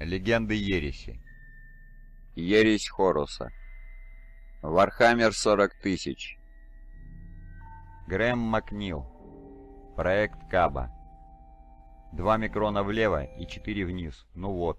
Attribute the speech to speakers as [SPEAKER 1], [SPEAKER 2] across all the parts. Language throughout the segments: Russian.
[SPEAKER 1] Легенды Ереси.
[SPEAKER 2] Ересь Хоруса. Warhammer 40 тысяч.
[SPEAKER 1] Грэм Макнилл. Проект Каба. Два микрона влево и четыре вниз. Ну вот.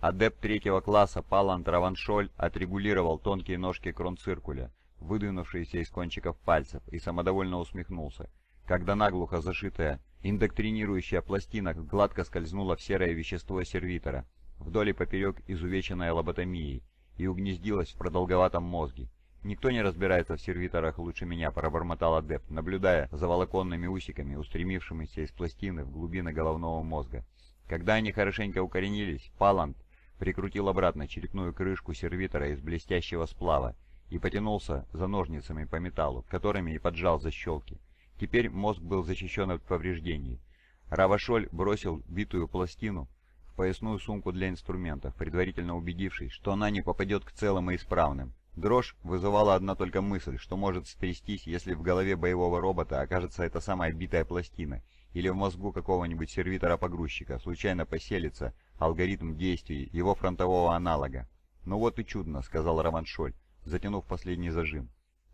[SPEAKER 1] Адепт третьего класса Паллант Равашоль отрегулировал тонкие ножки кронциркуля, выдвинувшиеся из кончиков пальцев, и самодовольно усмехнулся, когда наглухо зашитая индоктринирующая пластина гладко скользнула в серое вещество сервитора, вдоль и поперек изувеченная лоботомией, и угнездилась в продолговатом мозге. «Никто не разбирается в сервиторах лучше меня», — пробормотал адепт, наблюдая за волоконными усиками, устремившимися из пластины в глубины головного мозга. Когда они хорошенько укоренились, Палант прикрутил обратно черепную крышку сервитора из блестящего сплава и потянулся за ножницами по металлу, которыми и поджал защелки. Теперь мозг был защищен от повреждений. Равашоль бросил битую пластину поясную сумку для инструментов, предварительно убедившись, что она не попадет к целым и исправным. Дрожь вызывала одна только мысль, что может стрястись, если в голове боевого робота окажется эта самая битая пластина, или в мозгу какого-нибудь сервитора-погрузчика случайно поселится алгоритм действий его фронтового аналога. «Ну вот и чудно», — сказал Роман Шоль, затянув последний зажим.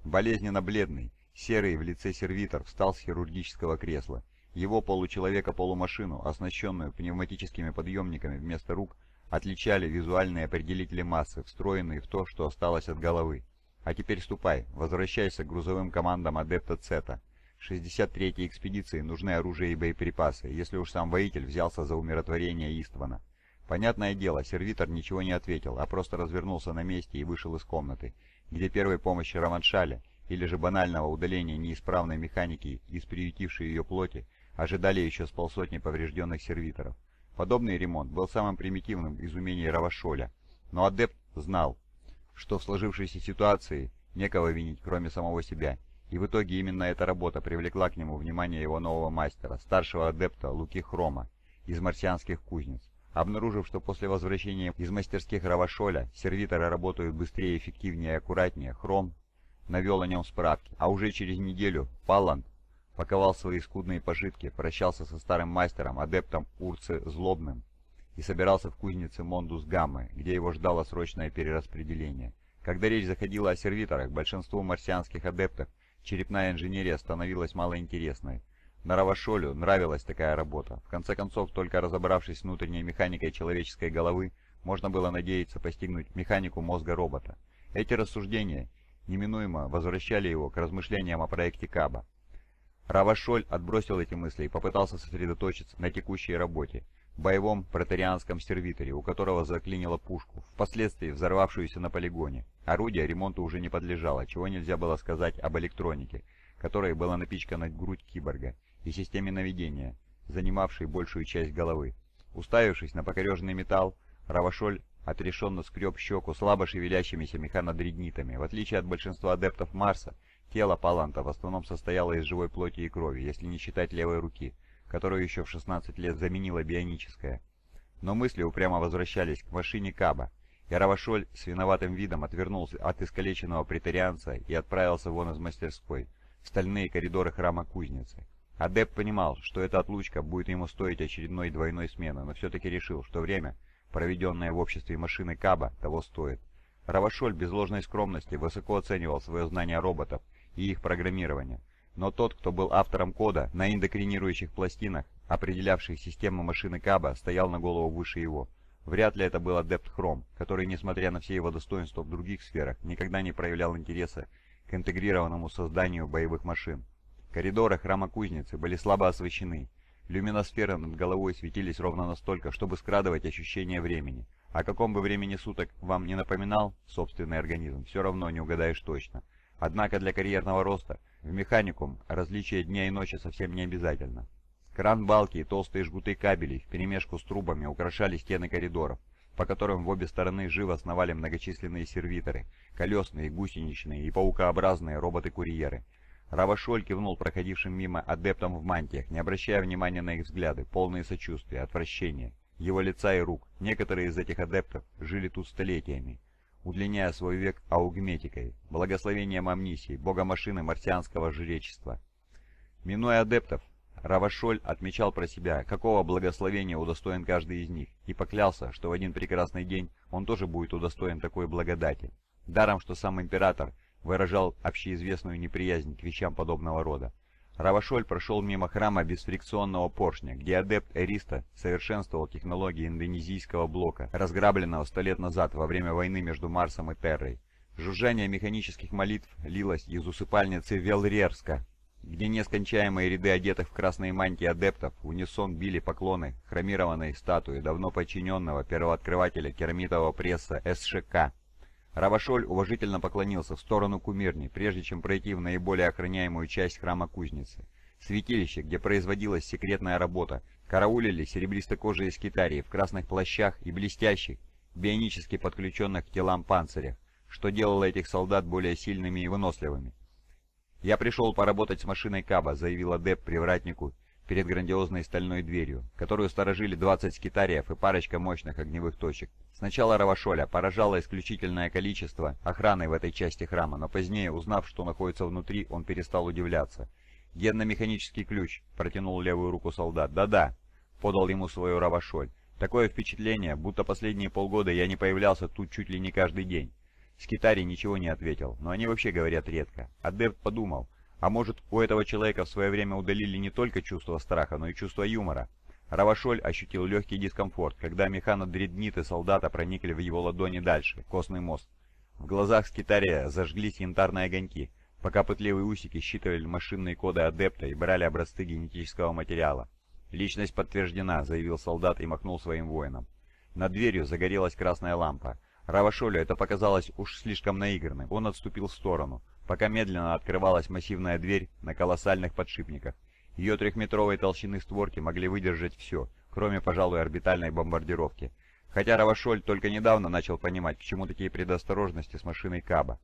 [SPEAKER 1] Болезненно бледный, серый в лице сервитор встал с хирургического кресла. Его получеловека-полумашину, оснащенную пневматическими подъемниками вместо рук, отличали визуальные определители массы, встроенные в то, что осталось от головы. А теперь ступай, возвращайся к грузовым командам адепта Цета. 63-й экспедиции нужны оружие и боеприпасы, если уж сам воитель взялся за умиротворение Иствана. Понятное дело, сервитор ничего не ответил, а просто развернулся на месте и вышел из комнаты, где первой помощи Романшаля, или же банального удаления неисправной механики из приютившей ее плоти, ожидали еще с полсотни поврежденных сервиторов. Подобный ремонт был самым примитивным из умений Равашоля, но адепт знал, что в сложившейся ситуации некого винить, кроме самого себя, и в итоге именно эта работа привлекла к нему внимание его нового мастера, старшего адепта Луки Хрома из марсианских кузнец. Обнаружив, что после возвращения из мастерских Равашоля сервиторы работают быстрее, эффективнее и аккуратнее, Хром навел о нем справки, а уже через неделю Палланд паковал свои скудные пожитки, прощался со старым мастером, адептом Урцы Злобным, и собирался в кузнице Мондус Гаммы, где его ждало срочное перераспределение. Когда речь заходила о сервиторах, большинству марсианских адептов черепная инженерия становилась малоинтересной. На Равашолю нравилась такая работа. В конце концов, только разобравшись с внутренней механикой человеческой головы, можно было надеяться постигнуть механику мозга робота. Эти рассуждения неминуемо возвращали его к размышлениям о проекте Каба. Равашоль отбросил эти мысли и попытался сосредоточиться на текущей работе, боевом протарианском сервиторе, у которого заклинило пушку, впоследствии взорвавшуюся на полигоне. Орудие ремонту уже не подлежало, чего нельзя было сказать об электронике, которой была напичкана грудь киборга, и системе наведения, занимавшей большую часть головы. Уставившись на покореженный металл, Равашоль отрешенно скреб щеку слабо шевелящимися механодреднитами. В отличие от большинства адептов Марса, Тело Паланта в основном состояло из живой плоти и крови, если не считать левой руки, которую еще в 16 лет заменила бионическая. Но мысли упрямо возвращались к машине Каба, и Равашоль с виноватым видом отвернулся от искалеченного претарианца и отправился вон из мастерской, в стальные коридоры храма кузницы. Адепт понимал, что эта отлучка будет ему стоить очередной двойной смены, но все-таки решил, что время, проведенное в обществе машины Каба, того стоит. Равашоль без ложной скромности высоко оценивал свое знание роботов и их программирования. Но тот, кто был автором кода на эндокринирующих пластинах, определявших систему машины Каба, стоял на голову выше его. Вряд ли это был адепт Хром, который, несмотря на все его достоинства в других сферах, никогда не проявлял интереса к интегрированному созданию боевых машин. Коридоры храма кузницы были слабо освещены. Люминосферы над головой светились ровно настолько, чтобы скрадывать ощущение времени. О каком бы времени суток вам не напоминал собственный организм, все равно не угадаешь точно. Однако для карьерного роста в механикум различие дня и ночи совсем не обязательно. Кран-балки и толстые жгуты кабелей вперемешку с трубами украшали стены коридоров, по которым в обе стороны живо сновали многочисленные сервиторы, колесные, гусеничные и паукообразные роботы-курьеры. Равашоль кивнул проходившим мимо адептам в мантиях, не обращая внимания на их взгляды, полные сочувствия, отвращения, его лица и рук. Некоторые из этих адептов жили тут столетиями, удлиняя свой век аугметикой, благословением амнисии, бога машины марсианского жречества. Минуя адептов, Равашоль отмечал про себя, какого благословения удостоен каждый из них, и поклялся, что в один прекрасный день он тоже будет удостоен такой благодати. Даром, что сам император выражал общеизвестную неприязнь к вещам подобного рода. Равашоль прошел мимо храма бесфрикционного поршня, где адепт Эриста совершенствовал технологии индонезийского блока, разграбленного сто лет назад во время войны между Марсом и Террой. Жужжание механических молитв лилось из усыпальницы Велрерска, где нескончаемые ряды одетых в красные мантии адептов в унисон били поклоны хромированной статуи давно подчиненного первооткрывателя керамитового пресса СШК. Равашоль уважительно поклонился в сторону кумирни, прежде чем пройти в наиболее охраняемую часть храма кузницы. Святилище, где производилась секретная работа, караулили серебристокожие скитарии в красных плащах и блестящих, бионически подключенных к телам панцирях, что делало этих солдат более сильными и выносливыми. «Я пришел поработать с машиной Каба», — заявил адепт привратнику перед грандиозной стальной дверью, которую сторожили 20 скитариев и парочка мощных огневых точек. Сначала Равашоля поражало исключительное количество охраны в этой части храма, но позднее, узнав, что находится внутри, он перестал удивляться. «Генно-механический ключ», — протянул левую руку солдат. «Да-да», — подал ему свою Равашоль. «Такое впечатление, будто последние полгода я не появлялся тут чуть ли не каждый день». Скитарий ничего не ответил, но они вообще говорят редко. Адепт подумал, а может, у этого человека в свое время удалили не только чувство страха, но и чувство юмора. Равашоль ощутил легкий дискомфорт, когда механодредниты солдата проникли в его ладони дальше, костный мост. В глазах скитария зажглись янтарные огоньки, пока пытливые усики считывали машинные коды адепта и брали образцы генетического материала. «Личность подтверждена», — заявил солдат и махнул своим воинам. Над дверью загорелась красная лампа. Равашолю это показалось уж слишком наигранным. Он отступил в сторону пока медленно открывалась массивная дверь на колоссальных подшипниках. Ее трехметровой толщины створки могли выдержать все, кроме, пожалуй, орбитальной бомбардировки. Хотя Равашоль только недавно начал понимать, к чему такие предосторожности с машиной Каба.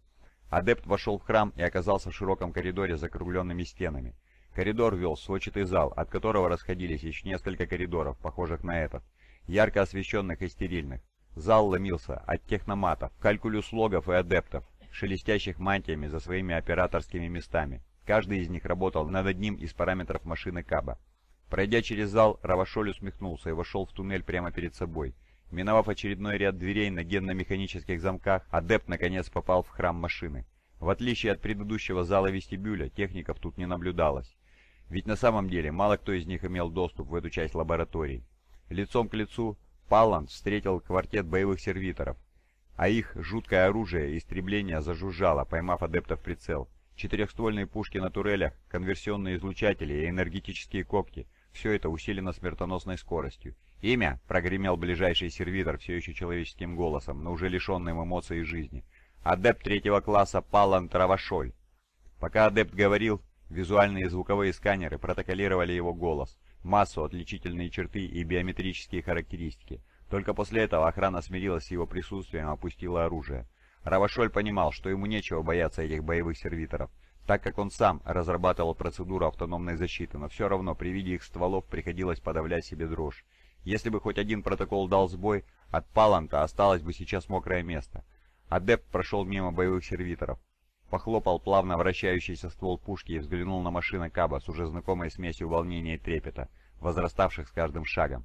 [SPEAKER 1] Адепт вошел в храм и оказался в широком коридоре с закругленными стенами. Коридор вел в сводчатый зал, от которого расходились еще несколько коридоров, похожих на этот, ярко освещенных и стерильных. Зал ломился от техноматов, калькулюс-логов и адептов, шелестящих мантиями за своими операторскими местами. Каждый из них работал над одним из параметров машины Каба. Пройдя через зал, Равашоль усмехнулся и вошел в туннель прямо перед собой. Миновав очередной ряд дверей на генно-механических замках, адепт наконец попал в храм машины. В отличие от предыдущего зала вестибюля, техников тут не наблюдалось. Ведь на самом деле мало кто из них имел доступ в эту часть лаборатории. Лицом к лицу Палланд встретил квартет боевых сервиторов, а их жуткое оружие истребления зажужжало, поймав адептов прицел. Четырехствольные пушки на турелях, конверсионные излучатели и энергетические копки – все это усилено смертоносной скоростью. «Имя?» – прогремел ближайший сервитор все еще человеческим голосом, но уже лишенным эмоций и жизни. «Адепт третьего класса Палан Травашоль». Пока адепт говорил, визуальные и звуковые сканеры протоколировали его голос, массу, отличительные черты и биометрические характеристики – только после этого охрана смирилась с его присутствием и опустила оружие. Равашоль понимал, что ему нечего бояться этих боевых сервиторов, так как он сам разрабатывал процедуру автономной защиты, но все равно при виде их стволов приходилось подавлять себе дрожь. Если бы хоть один протокол дал сбой, от Паланта осталось бы сейчас мокрое место. Адепт прошел мимо боевых сервиторов, похлопал плавно вращающийся ствол пушки и взглянул на машину Каба с уже знакомой смесью волнения и трепета, возраставших с каждым шагом.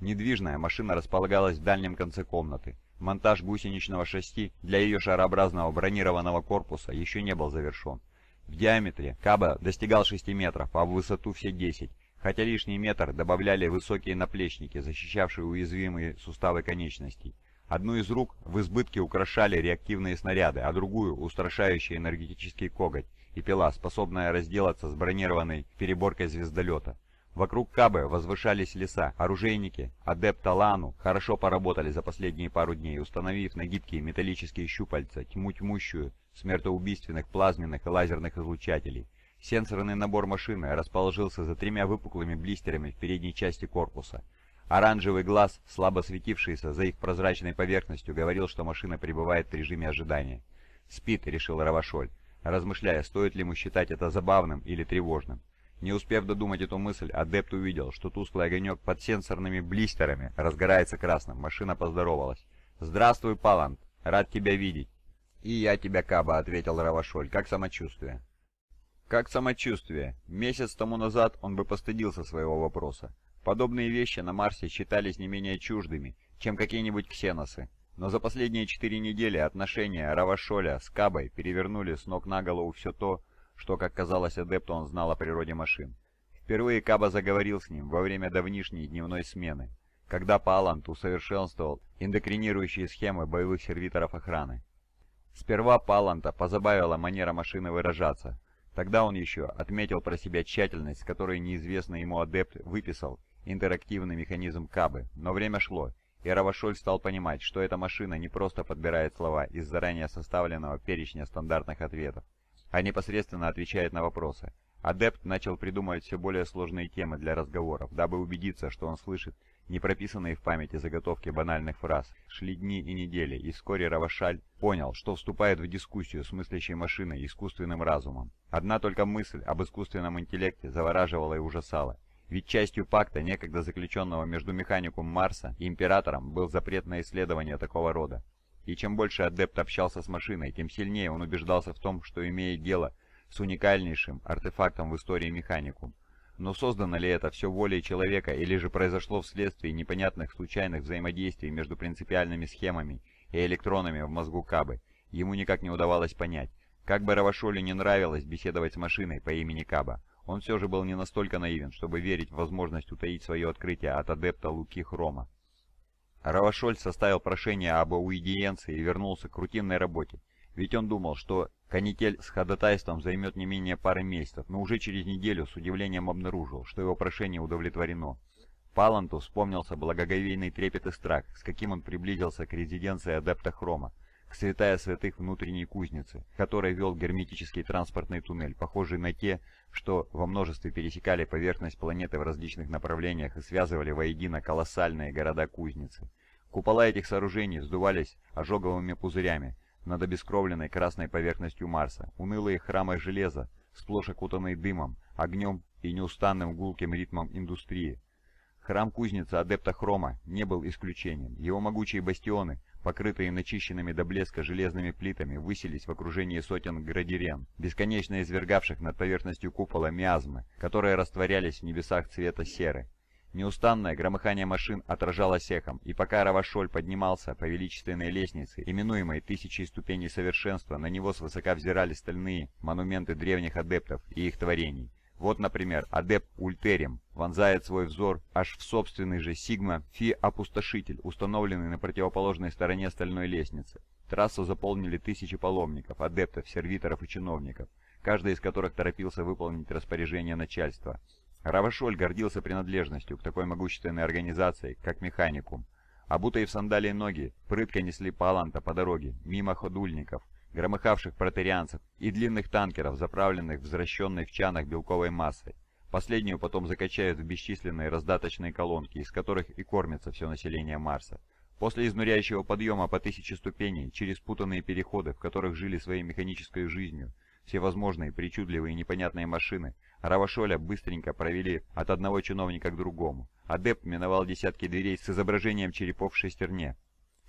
[SPEAKER 1] Недвижная машина располагалась в дальнем конце комнаты. Монтаж гусеничного шасси для ее шарообразного бронированного корпуса еще не был завершен. В диаметре Каба достигал 6 метров, а в высоту все 10, хотя лишний метр добавляли высокие наплечники, защищавшие уязвимые суставы конечностей. Одну из рук в избытке украшали реактивные снаряды, а другую — устрашающий энергетический коготь и пила, способная разделаться с бронированной переборкой звездолета. Вокруг Кабы возвышались леса. Оружейники, адепт Талану, хорошо поработали за последние пару дней, установив на гибкие металлические щупальца тьму тьмущую, смертоубийственных плазменных и лазерных излучателей. Сенсорный набор машины расположился за тремя выпуклыми блистерами в передней части корпуса. Оранжевый глаз, слабо светившийся за их прозрачной поверхностью, говорил, что машина пребывает в режиме ожидания. «Спит», — решил Равашоль, размышляя, стоит ли ему считать это забавным или тревожным. Не успев додумать эту мысль, адепт увидел, что тусклый огонек под сенсорными блистерами разгорается красным. Машина поздоровалась. «Здравствуй, Палант! Рад тебя видеть!» «И я тебя, Каба», — ответил Равашоль. «Как самочувствие?» Как самочувствие? Месяц тому назад он бы постыдился своего вопроса. Подобные вещи на Марсе считались не менее чуждыми, чем какие-нибудь ксеносы. Но за последние четыре недели отношения Равашоля с Кабой перевернули с ног на голову все то, что, как казалось адепту, он знал о природе машин. Впервые Каба заговорил с ним во время давнишней дневной смены, когда Палант усовершенствовал эндокринирующие схемы боевых сервиторов охраны. Сперва Паланта позабавила манера машины выражаться. Тогда он еще отметил про себя тщательность, которой неизвестный ему адепт выписал интерактивный механизм Кабы, но время шло, и Равашоль стал понимать, что эта машина не просто подбирает слова из заранее составленного перечня стандартных ответов, а непосредственно отвечает на вопросы. Адепт начал придумывать все более сложные темы для разговоров, дабы убедиться, что он слышит не прописанные в памяти заготовки банальных фраз. Шли дни и недели, и вскоре Равашаль понял, что вступает в дискуссию с мыслящей машиной искусственным разумом. Одна только мысль об искусственном интеллекте завораживала и ужасала. Ведь частью пакта, некогда заключенного между механиком Марса и Императором, был запрет на исследование такого рода. И чем больше адепт общался с машиной, тем сильнее он убеждался в том, что имеет дело с уникальнейшим артефактом в истории механикум. Но создано ли это все волей человека, или же произошло вследствие непонятных случайных взаимодействий между принципиальными схемами и электронами в мозгу Кабы, ему никак не удавалось понять. Как бы Равашолю не нравилось беседовать с машиной по имени Каба, он все же был не настолько наивен, чтобы верить в возможность утаить свое открытие от адепта Луки Хрома. Равашоль составил прошение об уидиенции и вернулся к рутинной работе, ведь он думал, что канитель с ходатайством займет не менее пары месяцев, но уже через неделю с удивлением обнаружил, что его прошение удовлетворено. Паланту вспомнился благоговейный трепет и страх, с каким он приблизился к резиденции адепта Хрома, святая святых внутренней кузницы, которой вел герметический транспортный туннель, похожий на те, что во множестве пересекали поверхность планеты в различных направлениях и связывали воедино колоссальные города-кузницы. Купола этих сооружений вздувались ожоговыми пузырями над обескровленной красной поверхностью Марса, унылые храмы железа, сплошь окутанные дымом, огнем и неустанным гулким ритмом индустрии. Храм кузницы адепта Хрома не был исключением. Его могучие бастионы покрытые начищенными до блеска железными плитами, высились в окружении сотен градирен, бесконечно извергавших над поверхностью купола миазмы, которые растворялись в небесах цвета серы. Неустанное громыхание машин отражалось эхом, и пока Равашоль поднимался по величественной лестнице, именуемой тысячей ступеней совершенства, на него свысока взирали стальные монументы древних адептов и их творений. Вот, например, адепт Ультерим вонзает свой взор аж в собственный же Сигма-Фи-опустошитель, установленный на противоположной стороне стальной лестницы. Трассу заполнили тысячи паломников, адептов, сервиторов и чиновников, каждый из которых торопился выполнить распоряжение начальства. Равашоль гордился принадлежностью к такой могущественной организации, как Механикум. Обутые в сандалии ноги прытко несли Паланта по дороге, мимо ходульников – громыхавших протерианцев и длинных танкеров, заправленных взращенной в чанах белковой массой. Последнюю потом закачают в бесчисленные раздаточные колонки, из которых и кормится все население Марса. После изнуряющего подъема по тысяче ступеней, через путанные переходы, в которых жили своей механической жизнью, всевозможные причудливые и непонятные машины, Равашоля быстренько провели от одного чиновника к другому. Адепт миновал десятки дверей с изображением черепов в шестерне.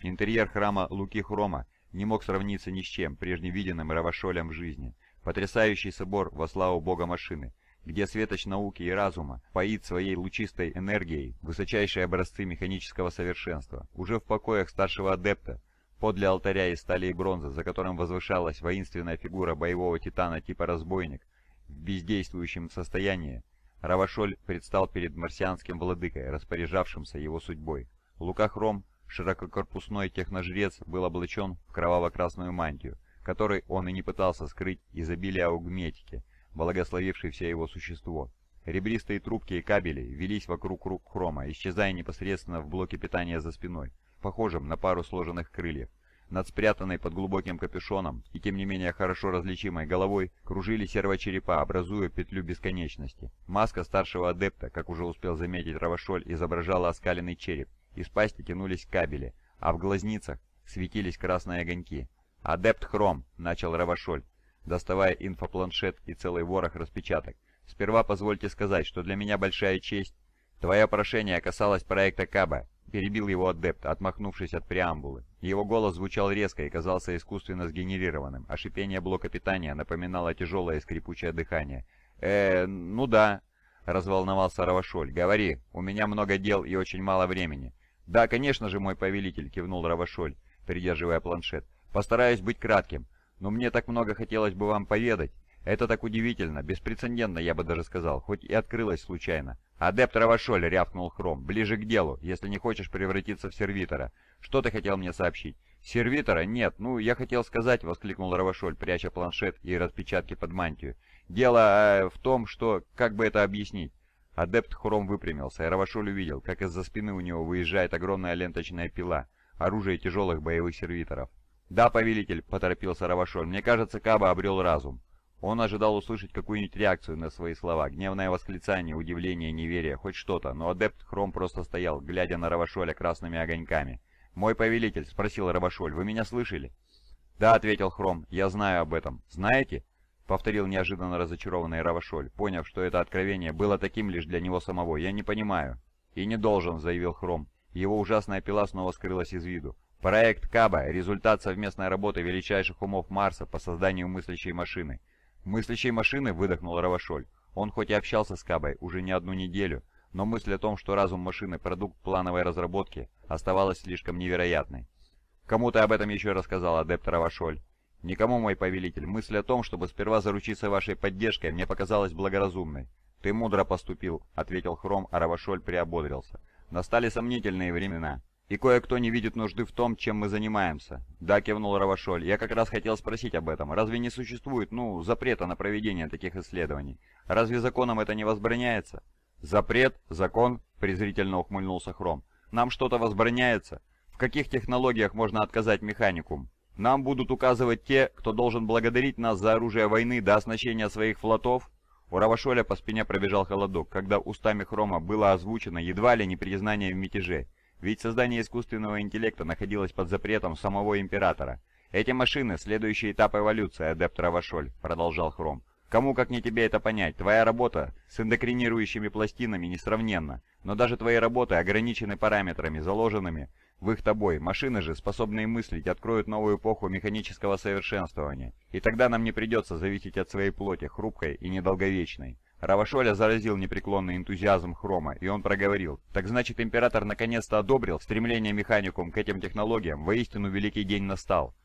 [SPEAKER 1] Интерьер храма Луки Хрома не мог сравниться ни с чем, прежде виденным Равашолем в жизни. Потрясающий собор во славу бога машины, где светоч науки и разума поит своей лучистой энергией высочайшие образцы механического совершенства. Уже в покоях старшего адепта, подле алтаря из стали и бронзы, за которым возвышалась воинственная фигура боевого титана типа разбойник, в бездействующем состоянии, Равашоль предстал перед марсианским владыкой, распоряжавшимся его судьбой. Лука Хром Ширококорпусной техножрец был облачен в кроваво-красную мантию, которой он и не пытался скрыть изобилие аугметики, благословившей все его существо. Ребристые трубки и кабели велись вокруг рук хрома, исчезая непосредственно в блоке питания за спиной, похожем на пару сложенных крыльев. Над спрятанной под глубоким капюшоном и тем не менее хорошо различимой головой кружили сервочерепа, образуя петлю бесконечности. Маска старшего адепта, как уже успел заметить Равашоль, изображала оскаленный череп, из пасти тянулись кабели, а в глазницах светились красные огоньки. «Адепт Хром», — начал Равашоль, доставая инфопланшет и целый ворох распечаток. «Сперва позвольте сказать, что для меня большая честь. Твое прошение касалось проекта Каба. перебил его адепт, отмахнувшись от преамбулы. Его голос звучал резко и казался искусственно сгенерированным, а шипение блока питания напоминало тяжелое скрипучее дыхание. э ну да», — разволновался Равашоль. «Говори, у меня много дел и очень мало времени». «Да, конечно же, мой повелитель», — кивнул Равашоль, придерживая планшет. «Постараюсь быть кратким, но мне так много хотелось бы вам поведать. Это так удивительно, беспрецедентно, я бы даже сказал, хоть и открылось случайно. «Адепт Равашоль!» — рявкнул Хром. «Ближе к делу, если не хочешь превратиться в сервитора. Что ты хотел мне сообщить?» «Сервитора? Нет. Ну, я хотел сказать...» — воскликнул Равашоль, пряча планшет и распечатки под мантию. «Дело э, в том, что... Как бы это объяснить?» Адепт Хром выпрямился, и Равашоль увидел, как из-за спины у него выезжает огромная ленточная пила, оружие тяжелых боевых сервиторов. «Да, повелитель», — поторопился Равашоль, — «мне кажется, Каба обрел разум». Он ожидал услышать какую-нибудь реакцию на свои слова, гневное восклицание, удивление, неверие, хоть что-то, но адепт Хром просто стоял, глядя на Равашоля красными огоньками. «Мой повелитель», — спросил Равашоль, — «вы меня слышали?» «Да», — ответил Хром, — «я знаю об этом». «Знаете?» — повторил неожиданно разочарованный Равашоль, поняв, что это откровение было таким лишь для него самого. «Я не понимаю». «И не должен», — заявил Хром. Его ужасная пила снова скрылась из виду. Проект Каба – результат совместной работы величайших умов Марса по созданию мыслящей машины. «Мыслящей машины?» — выдохнул Равашоль. Он хоть и общался с Кабой уже не одну неделю, но мысль о том, что разум машины — продукт плановой разработки, оставалась слишком невероятной. «Кому ты об этом еще рассказал, адепт Равашоль?» «Никому, мой повелитель. Мысль о том, чтобы сперва заручиться вашей поддержкой, мне показалась благоразумной». «Ты мудро поступил», — ответил Хром, а Равашоль приободрился. «Настали сомнительные времена. И кое-кто не видит нужды в том, чем мы занимаемся. Да, кивнул Равашоль, я как раз хотел спросить об этом. Разве не существует, ну, запрета на проведение таких исследований? Разве законом это не возбраняется? Запрет? Закон? Презрительно ухмыльнулся Хром. Нам что-то возбраняется? В каких технологиях можно отказать механикум? Нам будут указывать те, кто должен благодарить нас за оружие войны до оснащения своих флотов? У Равашоля по спине пробежал холодок, когда устами Хрома было озвучено едва ли не признание в мятеже. Ведь создание искусственного интеллекта находилось под запретом самого Императора. «Эти машины — следующий этап эволюции, адепт Равашоль», — продолжал Хром. «Кому как не тебе это понять? Твоя работа с эндокринирующими пластинами несравненна, но даже твои работы ограничены параметрами, заложенными в их тобой. Машины же, способные мыслить, откроют новую эпоху механического совершенствования. И тогда нам не придется зависеть от своей плоти, хрупкой и недолговечной. Равашоля заразил непреклонный энтузиазм Хрома, и он проговорил. «Так значит, император наконец-то одобрил стремление механикум к этим технологиям, воистину великий день настал».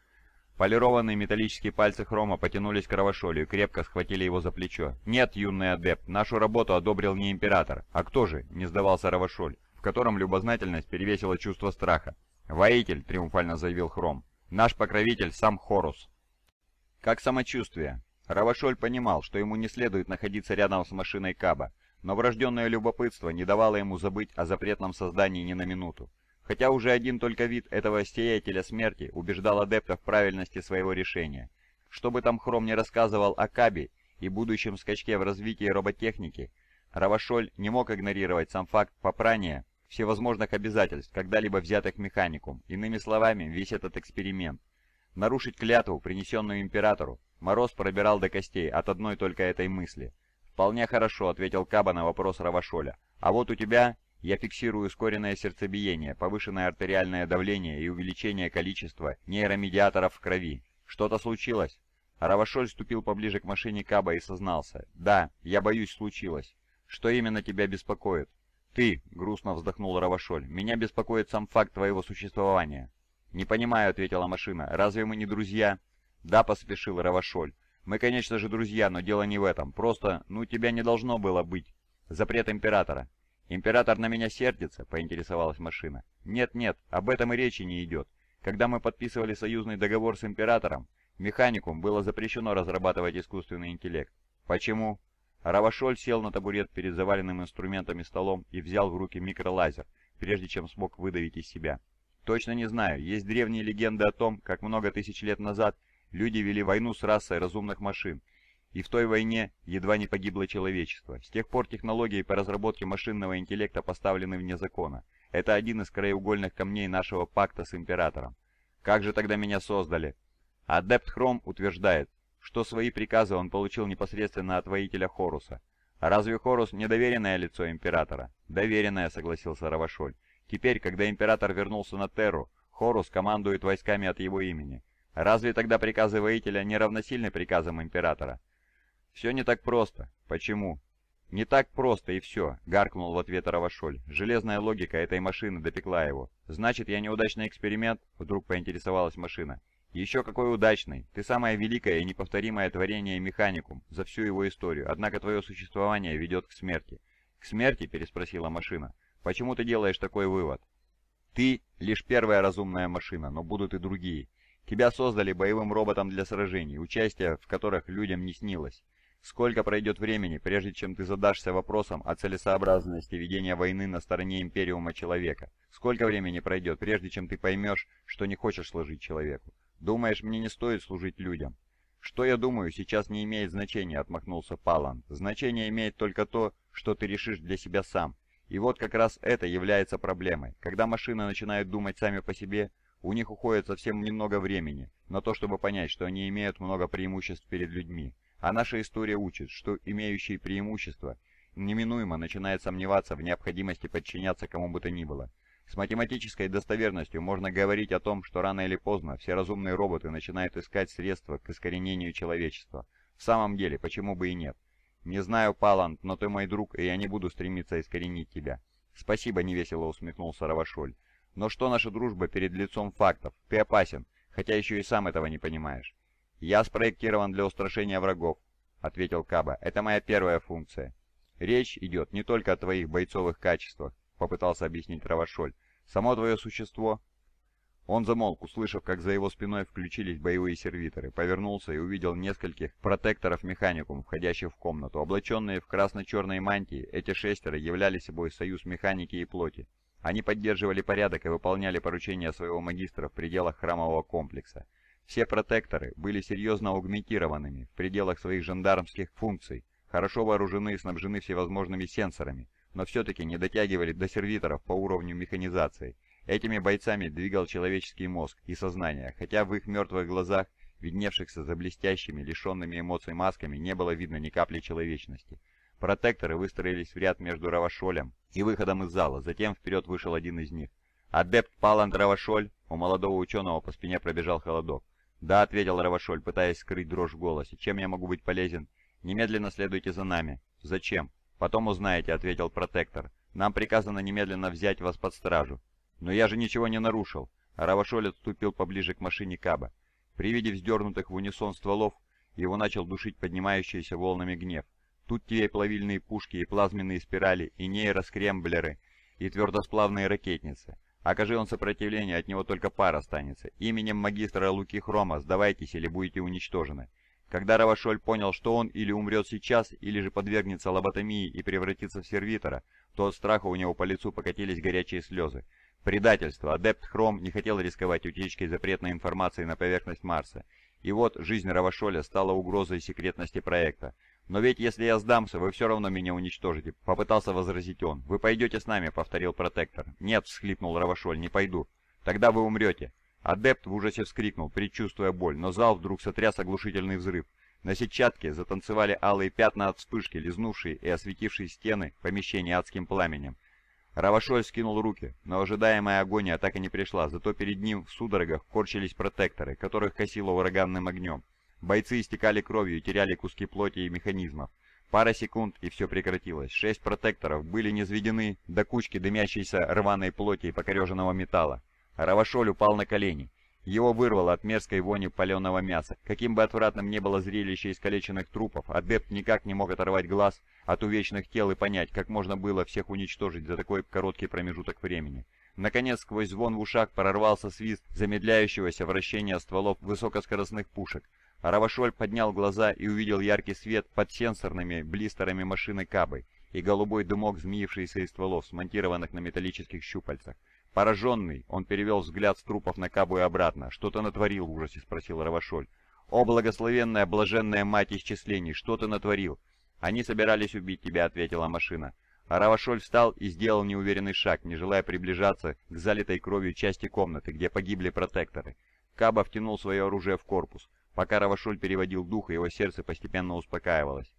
[SPEAKER 1] Полированные металлические пальцы Хрома потянулись к Равашолю и крепко схватили его за плечо. «Нет, юный адепт, нашу работу одобрил не император. А кто же?» — не сдавался Равашоль, котором любознательность перевесила чувство страха. «Воитель», — триумфально заявил Хром. «Наш покровитель сам Хорус». «Как самочувствие?» Равашоль понимал, что ему не следует находиться рядом с машиной Каба, но врожденное любопытство не давало ему забыть о запретном создании ни на минуту. Хотя уже один только вид этого сиятеля смерти убеждал адепта в правильности своего решения. Что бы там Хром не рассказывал о Кабе и будущем скачке в развитии роботехники, Равашоль не мог игнорировать сам факт попрания всевозможных обязательств, когда-либо взятых механикум. Иными словами, весь этот эксперимент. Нарушить клятву, принесенную императору, Мороз пробирал до костей от одной только этой мысли. «Вполне хорошо», — ответил Каба на вопрос Равашоля. «А вот у тебя я фиксирую ускоренное сердцебиение, повышенное артериальное давление и увеличение количества нейромедиаторов в крови. Что-то случилось?» Равашоль ступил поближе к машине Каба и сознался. «Да, я боюсь, случилось. Что именно тебя беспокоит?» «Ты», — грустно вздохнул Равашоль, — «меня беспокоит сам факт твоего существования». «Не понимаю», — ответила машина, — «разве мы не друзья?» «Да», — поспешил Равашоль. «Мы, конечно же, друзья, но дело не в этом. Просто, ну, тебя не должно было быть. Запрет Императора». «Император на меня сердится?» — поинтересовалась машина. «Нет-нет, об этом и речи не идет. Когда мы подписывали союзный договор с Императором, механикум было запрещено разрабатывать искусственный интеллект. Почему?» Равашоль сел на табурет перед заваленным инструментами столом и взял в руки микролазер, прежде чем смог выдавить из себя. «Точно не знаю. Есть древние легенды о том, как много тысяч лет назад Люди вели войну с расой разумных машин, и в той войне едва не погибло человечество. С тех пор технологии по разработке машинного интеллекта поставлены вне закона. Это один из краеугольных камней нашего пакта с Императором. Как же тогда меня создали? Адепт Хром утверждает, что свои приказы он получил непосредственно от воителя Хоруса. А разве Хорус не доверенное лицо Императора? Доверенное, согласился Равашоль. Теперь, когда Император вернулся на Терру, Хорус командует войсками от его имени. Разве тогда приказы воителя не равносильны приказам Императора? Все не так просто. Почему? «Не так просто и все», — гаркнул в ответ Равашоль. «Железная логика этой машины допекла его. Значит, я неудачный эксперимент?» — вдруг поинтересовалась машина. «Еще какой удачный! Ты самое великое и неповторимое творение Механикум за всю его историю, однако твое существование ведет к смерти». «К смерти?» — переспросила машина. «Почему ты делаешь такой вывод?» «Ты — лишь первая разумная машина, но будут и другие. Тебя создали боевым роботом для сражений, участие в которых людям не снилось. Сколько пройдет времени, прежде чем ты задашься вопросом о целесообразности ведения войны на стороне Империума Человека? Сколько времени пройдет, прежде чем ты поймешь, что не хочешь служить человеку? Думаешь, мне не стоит служить людям? Что я думаю, сейчас не имеет значения, отмахнулся Палан. Значение имеет только то, что ты решишь для себя сам. И вот как раз это является проблемой. Когда машины начинают думать сами по себе, у них уходит совсем немного времени на то, чтобы понять, что они имеют много преимуществ перед людьми. А наша история учит, что имеющий преимущество неминуемо начинает сомневаться в необходимости подчиняться кому бы то ни было. С математической достоверностью можно говорить о том, что рано или поздно все разумные роботы начинают искать средства к искоренению человечества. В самом деле, почему бы и нет? Не знаю, Палант, но ты мой друг, и я не буду стремиться искоренить тебя. Спасибо, невесело усмехнулся Равашоль. Но что наша дружба перед лицом фактов? Ты опасен, хотя еще и сам этого не понимаешь. «Я спроектирован для устрашения врагов», — ответил Каба. «Это моя первая функция». «Речь идет не только о твоих бойцовых качествах», — попытался объяснить Равашоль. «Само твое существо...» Он замолк, услышав, как за его спиной включились боевые сервиторы, повернулся и увидел нескольких протекторов механикум, входящих в комнату. Облаченные в красно-черной мантии, эти шестеро являли собой союз механики и плоти. Они поддерживали порядок и выполняли поручения своего магистра в пределах храмового комплекса. Все протекторы были серьезно аугментированными в пределах своих жандармских функций, хорошо вооружены и снабжены всевозможными сенсорами, но все-таки не дотягивали до сервиторов по уровню механизации. Этими бойцами двигал человеческий мозг и сознание, хотя в их мертвых глазах, видневшихся за блестящими, лишенными эмоций масками, не было видно ни капли человечности. Протекторы выстроились в ряд между Равашолем и выходом из зала, затем вперед вышел один из них. «Адепт Паланд Равашоль!» У молодого ученого по спине пробежал холодок. «Да», — ответил Равашоль, пытаясь скрыть дрожь в голосе. «Чем я могу быть полезен?» «Немедленно следуйте за нами». «Зачем?» «Потом узнаете», — ответил протектор. «Нам приказано немедленно взять вас под стражу». «Но я же ничего не нарушил». Равашоль отступил поближе к машине Каба. При виде вздернутых в унисон стволов его начал душить поднимающийся волнами гнев. Тут тебе и плавильные пушки, и плазменные спирали, и нейроскремблеры, и твердосплавные ракетницы. Окажи он сопротивление, от него только пар останется. Именем магистра Луки Хрома сдавайтесь или будете уничтожены. Когда Равашоль понял, что он или умрет сейчас, или же подвергнется лоботомии и превратится в сервитора, то от страха у него по лицу покатились горячие слезы. Предательство. Адепт Хром не хотел рисковать утечкой запретной информации на поверхность Марса. И вот жизнь Равашоля стала угрозой секретности проекта. «Но ведь если я сдамся, вы все равно меня уничтожите», — попытался возразить он. «Вы пойдете с нами», — повторил протектор. «Нет», — всхлипнул Равашоль, — «не пойду». «Тогда вы умрете». Адепт в ужасе вскрикнул, предчувствуя боль, но зал вдруг сотряс оглушительный взрыв. На сетчатке затанцевали алые пятна от вспышки, лизнувшие и осветившие стены помещения адским пламенем. Равашоль скинул руки, но ожидаемая агония так и не пришла, зато перед ним в судорогах корчились протекторы, которых косило ураганным огнем. Бойцы истекали кровью и теряли куски плоти и механизмов. Пара секунд, и все прекратилось. Шесть протекторов были низведены до кучки дымящейся рваной плоти и покореженного металла. Равашоль упал на колени. Его вырвало от мерзкой вони паленого мяса. Каким бы отвратным ни было зрелище искалеченных трупов, адепт никак не мог оторвать глаз от увечных тел и понять, как можно было всех уничтожить за такой короткий промежуток времени. Наконец, сквозь звон в ушах прорвался свист замедляющегося вращения стволов высокоскоростных пушек. Равашоль поднял глаза и увидел яркий свет под сенсорными блистерами машины Кабы и голубой дымок, змеившийся из стволов, смонтированных на металлических щупальцах. Пораженный, он перевел взгляд с трупов на Кабу и обратно. «Что ты натворил?» — в ужасе спросил Равашоль. «О, благословенная, блаженная мать исчислений, что ты натворил?» «Они собирались убить тебя», — ответила машина. А Равашоль встал и сделал неуверенный шаг, не желая приближаться к залитой кровью части комнаты, где погибли протекторы. Каба втянул свое оружие в корпус. Пока Равашоль переводил дух, его сердце постепенно успокаивалось.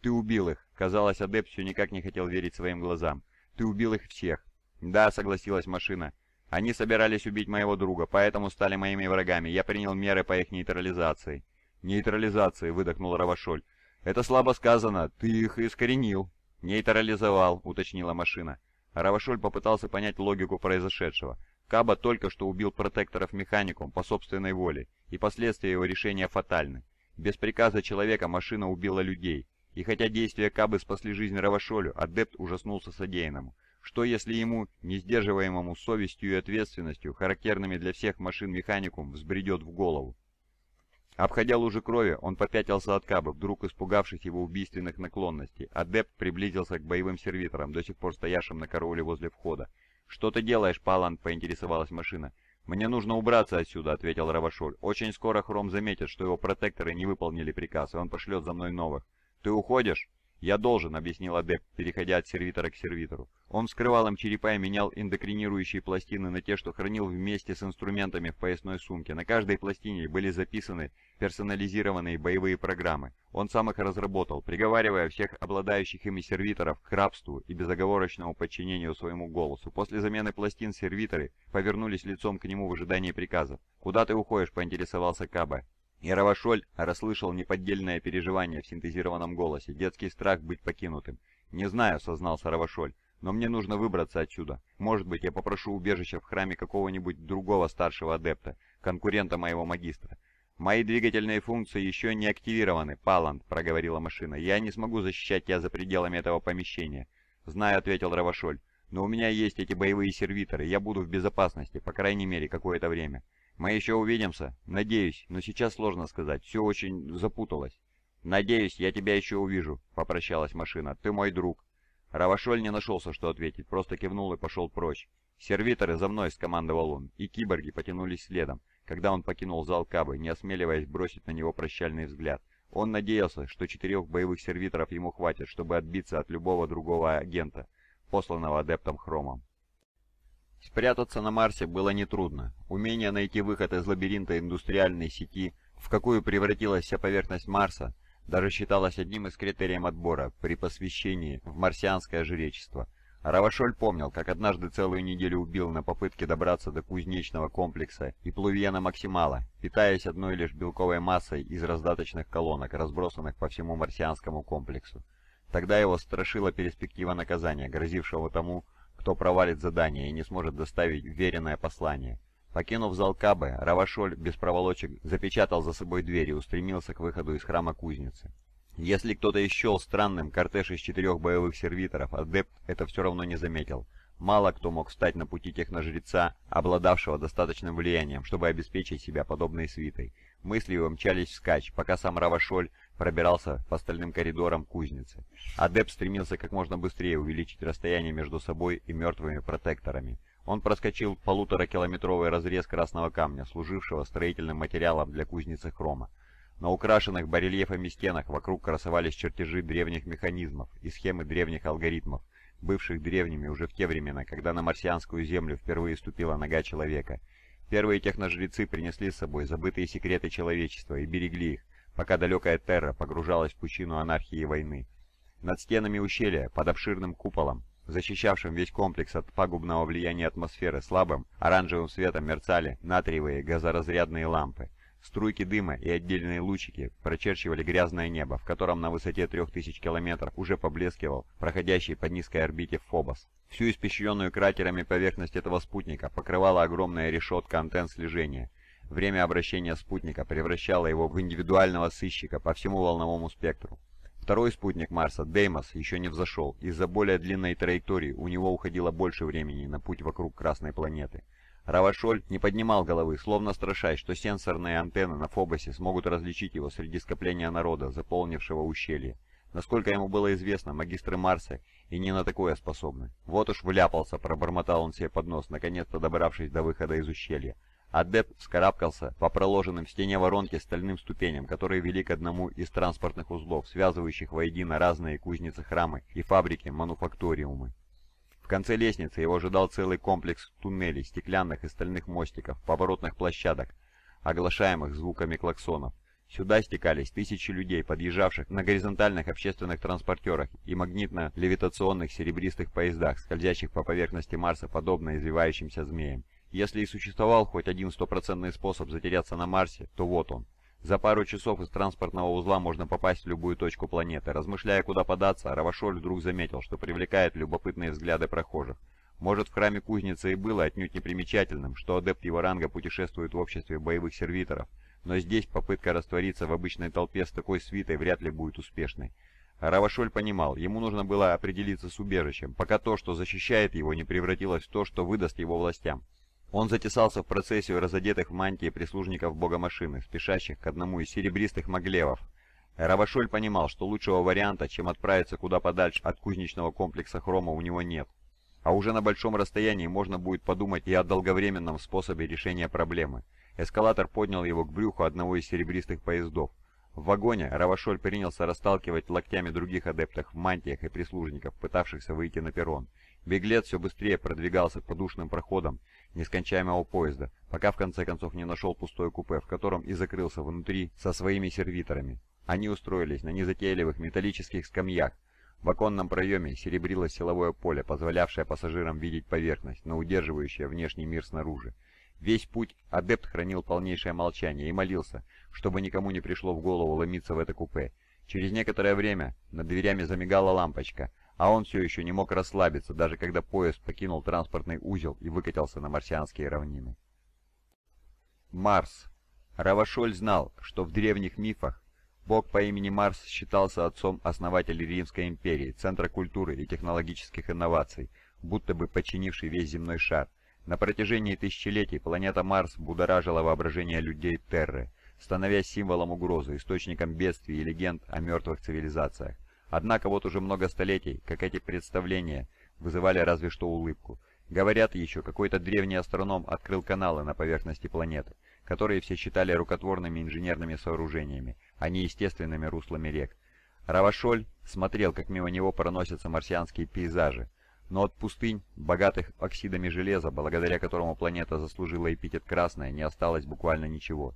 [SPEAKER 1] «Ты убил их!» Казалось, адепт все никак не хотел верить своим глазам. «Ты убил их всех!» «Да», — согласилась машина. «Они собирались убить моего друга, поэтому стали моими врагами. Я принял меры по их нейтрализации». «Нейтрализации», — выдохнул Равашоль. «Это слабо сказано. Ты их искоренил». «Нейтрализовал», — уточнила машина. Равашоль попытался понять логику произошедшего. Каба только что убил протекторов механикум по собственной воле, и последствия его решения фатальны. Без приказа человека машина убила людей, и хотя действия Кабы спасли жизнь Равашолю, адепт ужаснулся содеянному. Что если ему, не сдерживаемому совестью и ответственностью, характерными для всех машин механикум, взбредет в голову? Обходя лужи крови, он попятился от Кабы, вдруг испугавшись его убийственных наклонностей. Адепт приблизился к боевым сервиторам, до сих пор стоявшим на карауле возле входа. «Что ты делаешь, Паланд?» — поинтересовалась машина. «Мне нужно убраться отсюда», — ответил Равашоль. «Очень скоро Хром заметит, что его протекторы не выполнили приказ, и он пошлет за мной новых». «Ты уходишь?» «Я должен», — объяснил адепт, переходя от сервитора к сервитору. Он вскрывал им черепа и менял эндокринирующие пластины на те, что хранил вместе с инструментами в поясной сумке. На каждой пластине были записаны персонализированные боевые программы. Он сам их разработал, приговаривая всех обладающих ими сервиторов к рабству и безоговорочному подчинению своему голосу. После замены пластин сервиторы повернулись лицом к нему в ожидании приказов. «Куда ты уходишь?» — поинтересовался Каба. И Равашоль расслышал неподдельное переживание в синтезированном голосе, детский страх быть покинутым. «Не знаю», — сознался Равашоль, — «но мне нужно выбраться отсюда. Может быть, я попрошу убежища в храме какого-нибудь другого старшего адепта, конкурента моего магистра. «Мои двигательные функции еще не активированы, Паланд», — проговорила машина. «Я не смогу защищать тебя за пределами этого помещения». «Знаю», — ответил Равашоль. «Но у меня есть эти боевые сервиторы. Я буду в безопасности, по крайней мере, какое-то время. Мы еще увидимся? Надеюсь, но сейчас сложно сказать. Все очень запуталось». «Надеюсь, я тебя еще увижу», — попрощалась машина. «Ты мой друг». Равашоль не нашелся, что ответить, просто кивнул и пошел прочь. «Сервиторы за мной!» — скомандовал он, и киборги потянулись следом когда он покинул зал Кабы, не осмеливаясь бросить на него прощальный взгляд. Он надеялся, что четырех боевых сервиторов ему хватит, чтобы отбиться от любого другого агента, посланного адептом Хромом. Спрятаться на Марсе было нетрудно. Умение найти выход из лабиринта индустриальной сети, в какую превратилась вся поверхность Марса, даже считалось одним из критериев отбора при посвящении в марсианское жречество – Равашоль помнил, как однажды целую неделю убил на попытке добраться до кузнечного комплекса и Плувьена Максимала, питаясь одной лишь белковой массой из раздаточных колонок, разбросанных по всему марсианскому комплексу. Тогда его страшила перспектива наказания, грозившего тому, кто провалит задание и не сможет доставить веренное послание. Покинув зал Кабы, Равашоль без проволочек запечатал за собой дверь и устремился к выходу из храма кузницы. Если кто-то и счел странным кортеж из четырех боевых сервиторов, адепт это все равно не заметил. Мало кто мог встать на пути техножреца, обладавшего достаточным влиянием, чтобы обеспечить себя подобной свитой. Мысли его мчались вскачь, пока сам Равашоль пробирался по остальным коридорам кузницы. Адепт стремился как можно быстрее увеличить расстояние между собой и мертвыми протекторами. Он проскочил полуторакилометровый разрез красного камня, служившего строительным материалом для кузницы хрома. На украшенных барельефами стенах вокруг красовались чертежи древних механизмов и схемы древних алгоритмов, бывших древними уже в те времена, когда на марсианскую землю впервые ступила нога человека. Первые техножрецы принесли с собой забытые секреты человечества и берегли их, пока далекая Терра погружалась в пучину анархии и войны. Над стенами ущелья, под обширным куполом, защищавшим весь комплекс от пагубного влияния атмосферы слабым, оранжевым светом мерцали натриевые газоразрядные лампы. Струйки дыма и отдельные лучики прочерчивали грязное небо, в котором на высоте 3000 километров уже поблескивал проходящий по низкой орбите Фобос. Всю испещренную кратерами поверхность этого спутника покрывала огромная решетка антенн слежения. Время обращения спутника превращало его в индивидуального сыщика по всему волновому спектру. Второй спутник Марса, Деймос, еще не взошел. Из-за более длинной траектории у него уходило больше времени на путь вокруг Красной планеты. Равашоль не поднимал головы, словно страшась, что сенсорные антенны на Фобосе смогут различить его среди скопления народа, заполнившего ущелье. Насколько ему было известно, магистры Марса и не на такое способны. Вот уж вляпался, пробормотал он себе под нос, наконец-то добравшись до выхода из ущелья. Адепт вскарабкался по проложенным в стене воронке стальным ступеням, которые вели к одному из транспортных узлов, связывающих воедино разные кузницы-храмы и фабрики-мануфакториумы конце лестницы его ожидал целый комплекс туннелей, стеклянных и стальных мостиков, поворотных площадок, оглашаемых звуками клаксонов. Сюда стекались тысячи людей, подъезжавших на горизонтальных общественных транспортерах и магнитно-левитационных серебристых поездах, скользящих по поверхности Марса, подобно извивающимся змеям. Если и существовал хоть один стопроцентный способ затеряться на Марсе, то вот он. За пару часов из транспортного узла можно попасть в любую точку планеты. Размышляя, куда податься, Равашоль вдруг заметил, что привлекает любопытные взгляды прохожих. Может, в храме кузницы и было отнюдь непримечательным, что адепт его ранга путешествует в обществе боевых сервиторов, но здесь попытка раствориться в обычной толпе с такой свитой вряд ли будет успешной. Равашоль понимал, ему нужно было определиться с убежищем, пока то, что защищает его, не превратилось в то, что выдаст его властям. Он затесался в процессию разодетых в мантии прислужников бога-машины, спешащих к одному из серебристых маглевов. Равашоль понимал, что лучшего варианта, чем отправиться куда подальше от кузнечного комплекса хрома, у него нет. А уже на большом расстоянии можно будет подумать и о долговременном способе решения проблемы. Эскалатор поднял его к брюху одного из серебристых поездов. В вагоне Равашоль принялся расталкивать локтями других адептов в мантиях и прислужников, пытавшихся выйти на перрон. Беглец все быстрее продвигался по душным проходам нескончаемого поезда, пока в конце концов не нашел пустое купе, в котором и закрылся внутри со своими сервиторами. Они устроились на незатейливых металлических скамьях. В оконном проеме серебрилось силовое поле, позволявшее пассажирам видеть поверхность, но удерживающее внешний мир снаружи. Весь путь адепт хранил полнейшее молчание и молился, чтобы никому не пришло в голову ломиться в это купе. Через некоторое время над дверями замигала лампочка, а он все еще не мог расслабиться, даже когда поезд покинул транспортный узел и выкатился на марсианские равнины. Марс. Равашоль знал, что в древних мифах бог по имени Марс считался отцом-основателей Римской империи, центра культуры и технологических инноваций, будто бы подчинивший весь земной шар. На протяжении тысячелетий планета Марс будоражила воображение людей Терры, становясь символом угрозы, источником бедствий и легенд о мертвых цивилизациях. Однако вот уже много столетий, как эти представления вызывали разве что улыбку. Говорят еще, какой-то древний астроном открыл каналы на поверхности планеты, которые все считали рукотворными инженерными сооружениями, а не естественными руслами рек. Равашоль смотрел, как мимо него проносятся марсианские пейзажи, но от пустынь, богатых оксидами железа, благодаря которому планета заслужила эпитет «красная», не осталось буквально ничего.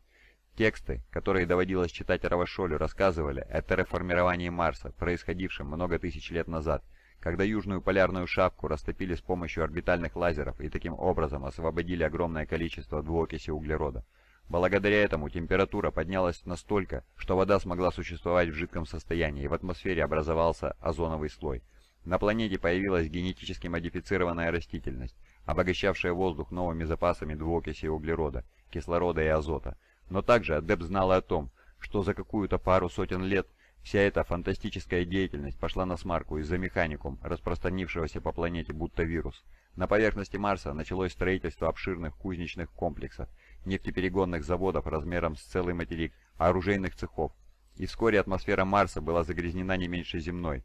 [SPEAKER 1] Тексты, которые доводилось читать Равашолю, рассказывали о терраформировании Марса, происходившем много тысяч лет назад, когда южную полярную шапку растопили с помощью орбитальных лазеров и таким образом освободили огромное количество двуокиси углерода. Благодаря этому температура поднялась настолько, что вода смогла существовать в жидком состоянии, и в атмосфере образовался озоновый слой. На планете появилась генетически модифицированная растительность, обогащавшая воздух новыми запасами двуокиси углерода, кислорода и азота. Но также адепт знал о том, что за какую-то пару сотен лет вся эта фантастическая деятельность пошла на смарку из-за механикум, распространившегося по планете будто вирус. На поверхности Марса началось строительство обширных кузнечных комплексов, нефтеперегонных заводов размером с целый материк, оружейных цехов. И вскоре атмосфера Марса была загрязнена не меньше земной.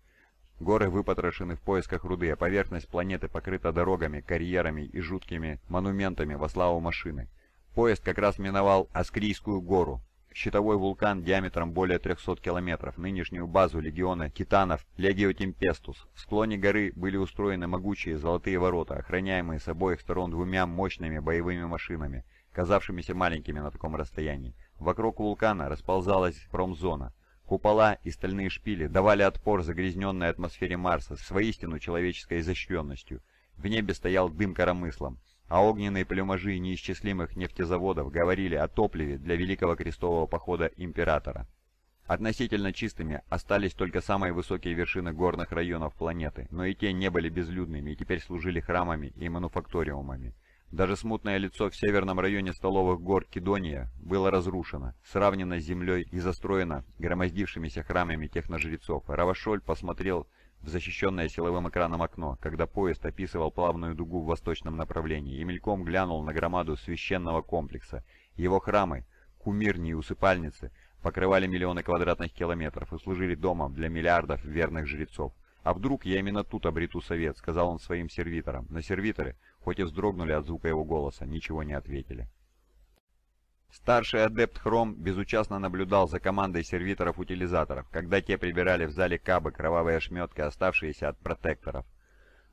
[SPEAKER 1] Горы выпотрошены в поисках руды, а поверхность планеты покрыта дорогами, карьерами и жуткими монументами во славу машины. Поезд как раз миновал Аскрийскую гору, щитовой вулкан диаметром более 300 километров, нынешнюю базу легиона титанов Легио Темпестус. В склоне горы были устроены могучие золотые ворота, охраняемые с обоих сторон двумя мощными боевыми машинами, казавшимися маленькими на таком расстоянии. Вокруг вулкана расползалась промзона. Купола и стальные шпили давали отпор загрязненной атмосфере Марса с воистину человеческой изощренностью. В небе стоял дым коромыслом а огненные плюмажи неисчислимых нефтезаводов говорили о топливе для Великого Крестового Похода Императора. Относительно чистыми остались только самые высокие вершины горных районов планеты, но и те не были безлюдными и теперь служили храмами и мануфакториумами. Даже смутное лицо в северном районе столовых гор Кедония было разрушено, сравнено с землей и застроено громоздившимися храмами техножрецов. Равашоль посмотрел в защищенное силовым экраном окно, когда поезд описывал плавную дугу в восточном направлении, и мельком глянул на громаду священного комплекса. Его храмы, кумирни и усыпальницы покрывали миллионы квадратных километров и служили домом для миллиардов верных жрецов. «А вдруг я именно тут обрету совет?» — сказал он своим сервиторам. Но сервиторы, хоть и вздрогнули от звука его голоса, ничего не ответили. Старший адепт Хром безучастно наблюдал за командой сервиторов-утилизаторов, когда те прибирали в зале кабы кровавые ошметки, оставшиеся от протекторов.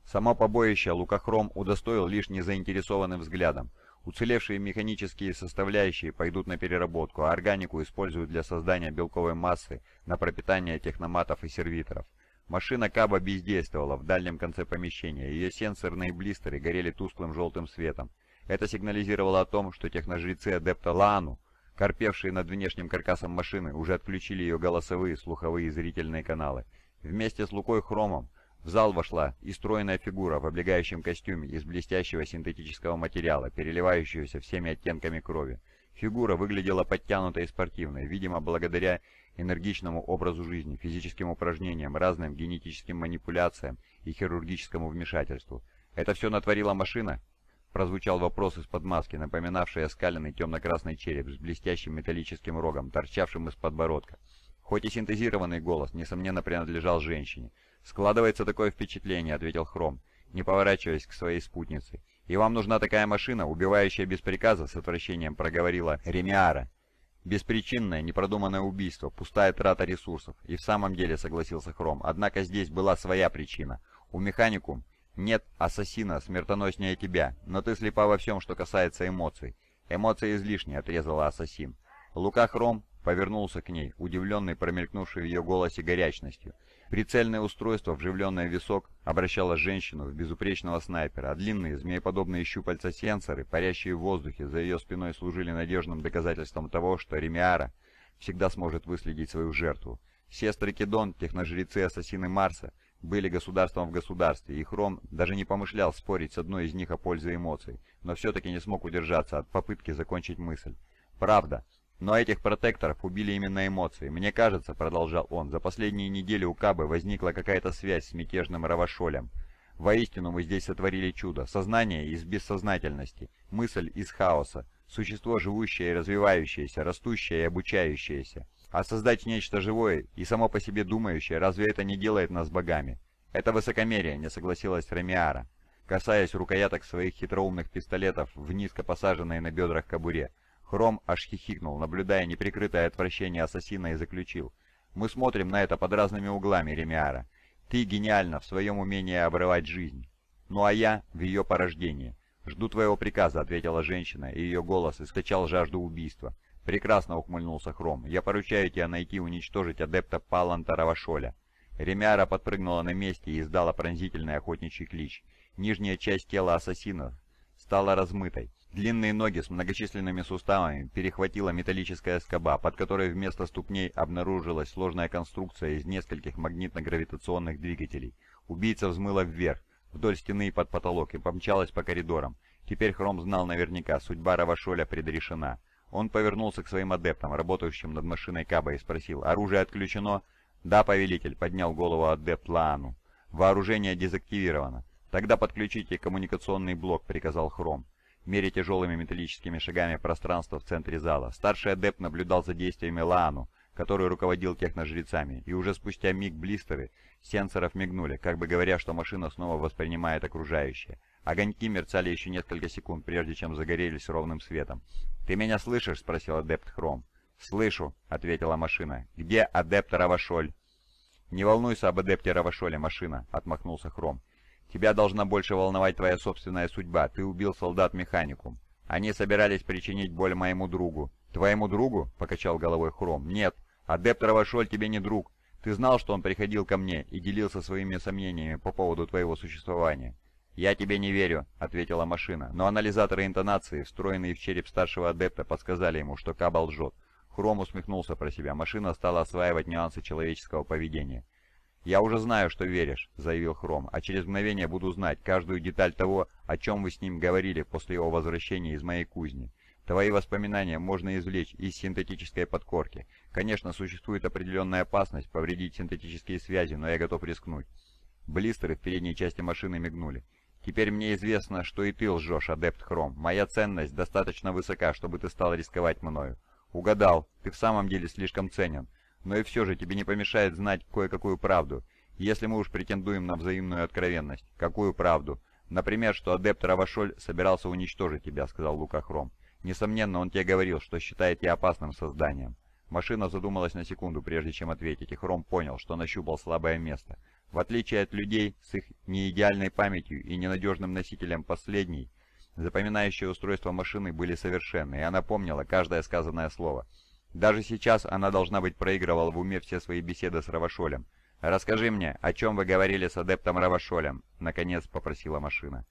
[SPEAKER 1] Само побоище Лукахром удостоил лишь незаинтересованным взглядом. Уцелевшие механические составляющие пойдут на переработку, а органику используют для создания белковой массы на пропитание техноматов и сервиторов. Машина Каба бездействовала в дальнем конце помещения, ее сенсорные блистеры горели тусклым желтым светом. Это сигнализировало о том, что техножрецы адепта Лаану, корпевшие над внешним каркасом машины, уже отключили ее голосовые, слуховые и зрительные каналы. Вместе с Лукой Хромом в зал вошла и стройная фигура в облегающем костюме из блестящего синтетического материала, переливающегося всеми оттенками крови. Фигура выглядела подтянутой и спортивной, видимо, благодаря энергичному образу жизни, физическим упражнениям, разным генетическим манипуляциям и хирургическому вмешательству. «Это все натворила машина?» Прозвучал вопрос из-под маски, напоминавший оскаленный темно-красный череп с блестящим металлическим рогом, торчавшим из подбородка. Хоть и синтезированный голос, несомненно, принадлежал женщине. «Складывается такое впечатление», — ответил Хром, не поворачиваясь к своей спутнице. «И вам нужна такая машина, убивающая без приказа?» — с отвращением проговорила Ремиара. Беспричинное, непродуманное убийство, пустая трата ресурсов. И в самом деле согласился Хром. Однако здесь была своя причина. У Механикум нет ассасина смертоноснее тебя, но ты слепа во всем, что касается эмоций. Эмоции излишни, отрезала ассасин. Лука Хром повернулся к ней, удивленный промелькнувшей в ее голосе горячностью. Прицельное устройство, вживленное в висок, обращало женщину в безупречного снайпера, а длинные змееподобные щупальца-сенсоры, парящие в воздухе, за ее спиной служили надежным доказательством того, что Ремиара всегда сможет выследить свою жертву. Сестры Кедон, техножрецы-ассасины Марса, были государством в государстве, и Хром даже не помышлял спорить с одной из них о пользе эмоций, но все-таки не смог удержаться от попытки закончить мысль. Правда, но этих протекторов убили именно эмоции. Мне кажется, продолжал он, за последние недели у Кабы возникла какая-то связь с мятежным Равашолем. Воистину мы здесь сотворили чудо. Сознание из бессознательности, мысль из хаоса, существо живущее и развивающееся, растущее и обучающееся. А создать нечто живое и само по себе думающее, разве это не делает нас богами? Это высокомерие, не согласилась Рамиара, касаясь рукояток своих хитроумных пистолетов в низко посаженной на бедрах кобуре. Хром аж хихикнул, наблюдая неприкрытое отвращение ассасина и заключил. «Мы смотрим на это под разными углами, Ремиара. Ты гениальна в своем умении обрывать жизнь. Ну а я в ее порождении. Жду твоего приказа», — ответила женщина, и ее голос источал жажду убийства. «Прекрасно», — ухмыльнулся Хром. «Я поручаю тебе найти и уничтожить адепта Паланта Равашоля». Ремиара подпрыгнула на месте и издала пронзительный охотничий клич. Нижняя часть тела ассасина стала размытой. Длинные ноги с многочисленными суставами перехватила металлическая скоба, под которой вместо ступней обнаружилась сложная конструкция из нескольких магнитно-гравитационных двигателей. Убийца взмыла вверх, вдоль стены и под потолок, и помчалась по коридорам. Теперь Хром знал наверняка, судьба Равашоля предрешена. Он повернулся к своим адептам, работающим над машиной Каба, и спросил, «Оружие отключено?» «Да, повелитель», — поднял голову адепт Лаану. «Вооружение дезактивировано». «Тогда подключите коммуникационный блок», — приказал Хром меря тяжелыми металлическими шагами пространство в центре зала. Старший адепт наблюдал за действиями Лаану, который руководил техножрецами, и уже спустя миг блистеры сенсоров мигнули, как бы говоря, что машина снова воспринимает окружающее. Огоньки мерцали еще несколько секунд, прежде чем загорелись ровным светом. «Ты меня слышишь?» — спросил адепт Хром. «Слышу», — ответила машина. «Где адепт Равашоль?» «Не волнуйся об адепте Равашоле, машина», — отмахнулся Хром. Тебя должна больше волновать твоя собственная судьба. Ты убил солдат-механикум. Они собирались причинить боль моему другу. Твоему другу? Покачал головой Хром. Нет. Адепт Равашоль тебе не друг. Ты знал, что он приходил ко мне и делился своими сомнениями по поводу твоего существования. «Я тебе не верю», — ответила машина, но анализаторы интонации, встроенные в череп старшего адепта, подсказали ему, что Каба лжет. Хром усмехнулся про себя. Машина стала осваивать нюансы человеческого поведения. «Я уже знаю, что веришь», — заявил Хром, «а через мгновение буду знать каждую деталь того, о чем вы с ним говорили после его возвращения из моей кузни. Твои воспоминания можно извлечь из синтетической подкорки. Конечно, существует определенная опасность повредить синтетические связи, но я готов рискнуть». Блистеры в передней части машины мигнули. «Теперь мне известно, что и ты лжешь, адепт Хром. Моя ценность достаточно высока, чтобы ты стал рисковать мною». «Угадал. Ты в самом деле слишком ценен. Но и все же тебе не помешает знать кое-какую правду, если мы уж претендуем на взаимную откровенность. Какую правду? Например, что адепт Равашоль собирался уничтожить тебя, сказал Лукахром. Несомненно, он тебе говорил, что считает тебя опасным созданием. Машина задумалась на секунду, прежде чем ответить, и Хром понял, что нащупал слабое место. В отличие от людей с их неидеальной памятью и ненадежным носителем последней, Запоминающие устройства машины были совершенны, и она помнила каждое сказанное слово. Даже сейчас она, должна быть, проигрывала в уме все свои беседы с Равашолем. «Расскажи мне, о чем вы говорили с адептом Равашолем?» — наконец попросила машина.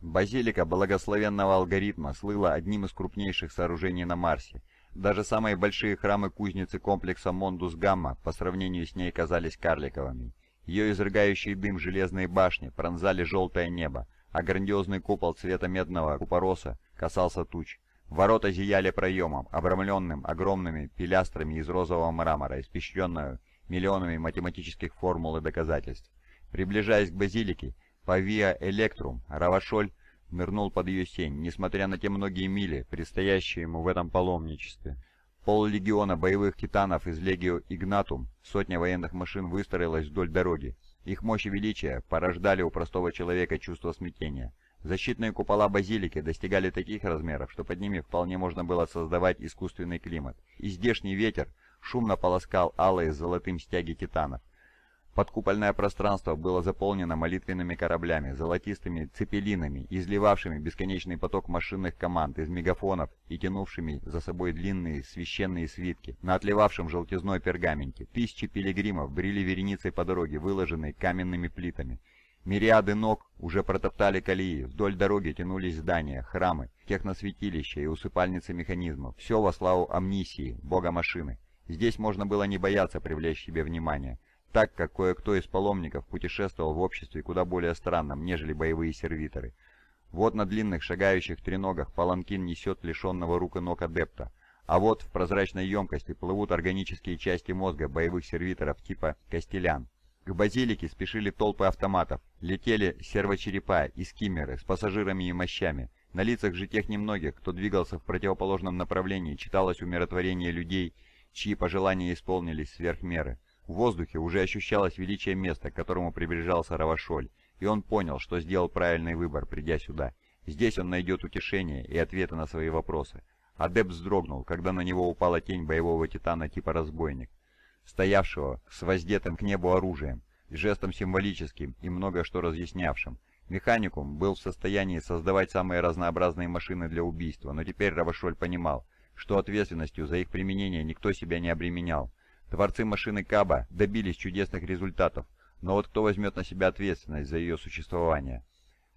[SPEAKER 1] Базилика благословенного алгоритма слыла одним из крупнейших сооружений на Марсе. Даже самые большие храмы-кузницы комплекса Мондус Гамма по сравнению с ней казались карликовыми. Ее изрыгающий дым железные башни пронзали желтое небо, а грандиозный купол цвета медного купороса касался туч. Ворота зияли проемом, обрамленным огромными пилястрами из розового мрамора, испещренную миллионами математических формул и доказательств. Приближаясь к базилике, по Виа Электрум, Равашоль нырнул под ее сень, несмотря на те многие мили, предстоящие ему в этом паломничестве. Пол-легиона боевых титанов из Легио Игнатум, сотня военных машин выстроилась вдоль дороги. Их мощь и величие порождали у простого человека чувство смятения. Защитные купола базилики достигали таких размеров, что под ними вполне можно было создавать искусственный климат. И здешний ветер шумно полоскал алые с золотым стяги титанов. Подкупольное пространство было заполнено молитвенными кораблями, золотистыми цепелинами, изливавшими бесконечный поток машинных команд из мегафонов и тянувшими за собой длинные священные свитки на отливавшем желтизной пергаменте. Тысячи пилигримов брели вереницей по дороге, выложенной каменными плитами. Мириады ног уже протоптали колеи, вдоль дороги тянулись здания, храмы, техносвятилища и усыпальницы механизмов. Все во славу Амнисии, бога машины. Здесь можно было не бояться привлечь себе внимание так как кое-кто из паломников путешествовал в обществе куда более странном, нежели боевые сервиторы. Вот на длинных шагающих треногах паланкин несет лишенного рук и ног адепта, а вот в прозрачной емкости плывут органические части мозга боевых сервиторов типа «Костелян». К базилике спешили толпы автоматов, летели сервочерепа и скиммеры с пассажирами и мощами. На лицах же тех немногих, кто двигался в противоположном направлении, читалось умиротворение людей, чьи пожелания исполнились сверх меры. В воздухе уже ощущалось величие места, к которому приближался Равашоль, и он понял, что сделал правильный выбор, придя сюда. Здесь он найдет утешение и ответы на свои вопросы. Адепт вздрогнул, когда на него упала тень боевого титана типа разбойник, стоявшего с воздетым к небу оружием, жестом символическим и много что разъяснявшим. Механикум был в состоянии создавать самые разнообразные машины для убийства, но теперь Равашоль понимал, что ответственностью за их применение никто себя не обременял. Творцы машины Каба добились чудесных результатов, но вот кто возьмет на себя ответственность за ее существование?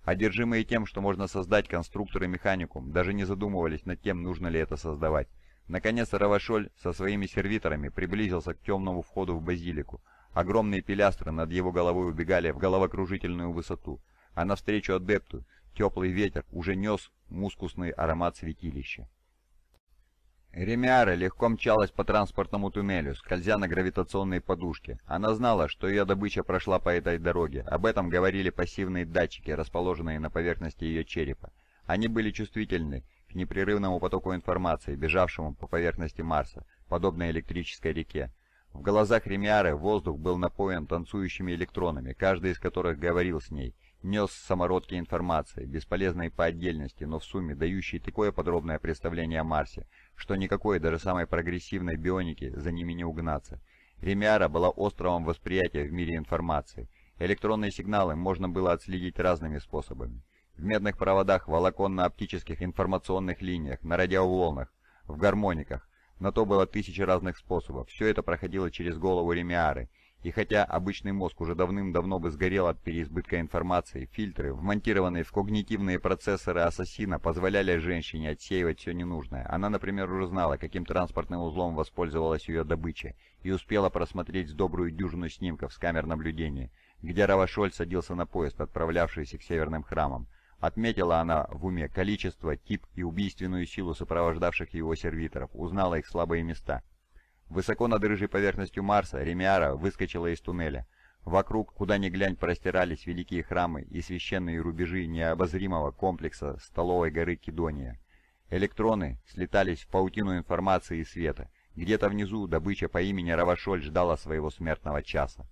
[SPEAKER 1] Одержимые тем, что можно создать конструкторы механикум, даже не задумывались над тем, нужно ли это создавать. Наконец Равашоль со своими сервиторами приблизился к темному входу в базилику. Огромные пилястры над его головой убегали в головокружительную высоту, а навстречу адепту теплый ветер уже нес мускусный аромат святилища. Ремиара легко мчалась по транспортному туннелю, скользя на гравитационной подушке. Она знала, что ее добыча прошла по этой дороге. Об этом говорили пассивные датчики, расположенные на поверхности ее черепа. Они были чувствительны к непрерывному потоку информации, бежавшему по поверхности Марса, подобно электрической реке. В глазах Ремиары воздух был напоен танцующими электронами, каждый из которых говорил с ней, нес самородки информации, бесполезной по отдельности, но в сумме дающие такое подробное представление о Марсе, что никакой даже самой прогрессивной бионики за ними не угнаться. Ремиара была островом восприятия в мире информации. Электронные сигналы можно было отследить разными способами. В медных проводах, волоконно-оптических информационных линиях, на радиоволнах, в гармониках. На то было тысячи разных способов. Все это проходило через голову Ремиары, и хотя обычный мозг уже давным-давно бы сгорел от переизбытка информации, фильтры, вмонтированные в когнитивные процессоры Ассасина, позволяли женщине отсеивать все ненужное. Она, например, уже знала, каким транспортным узлом воспользовалась ее добыча, и успела просмотреть добрую дюжину снимков с камер наблюдения, где Равашоль садился на поезд, отправлявшийся к северным храмам. Отметила она в уме количество, тип и убийственную силу сопровождавших его сервиторов, узнала их слабые места. Высоко над рыжей поверхностью Марса Ремиара выскочила из туннеля. Вокруг, куда ни глянь, простирались великие храмы и священные рубежи необозримого комплекса столовой горы Кедония. Электроны слетались в паутину информации и света. Где-то внизу добыча по имени Равашоль ждала своего смертного часа.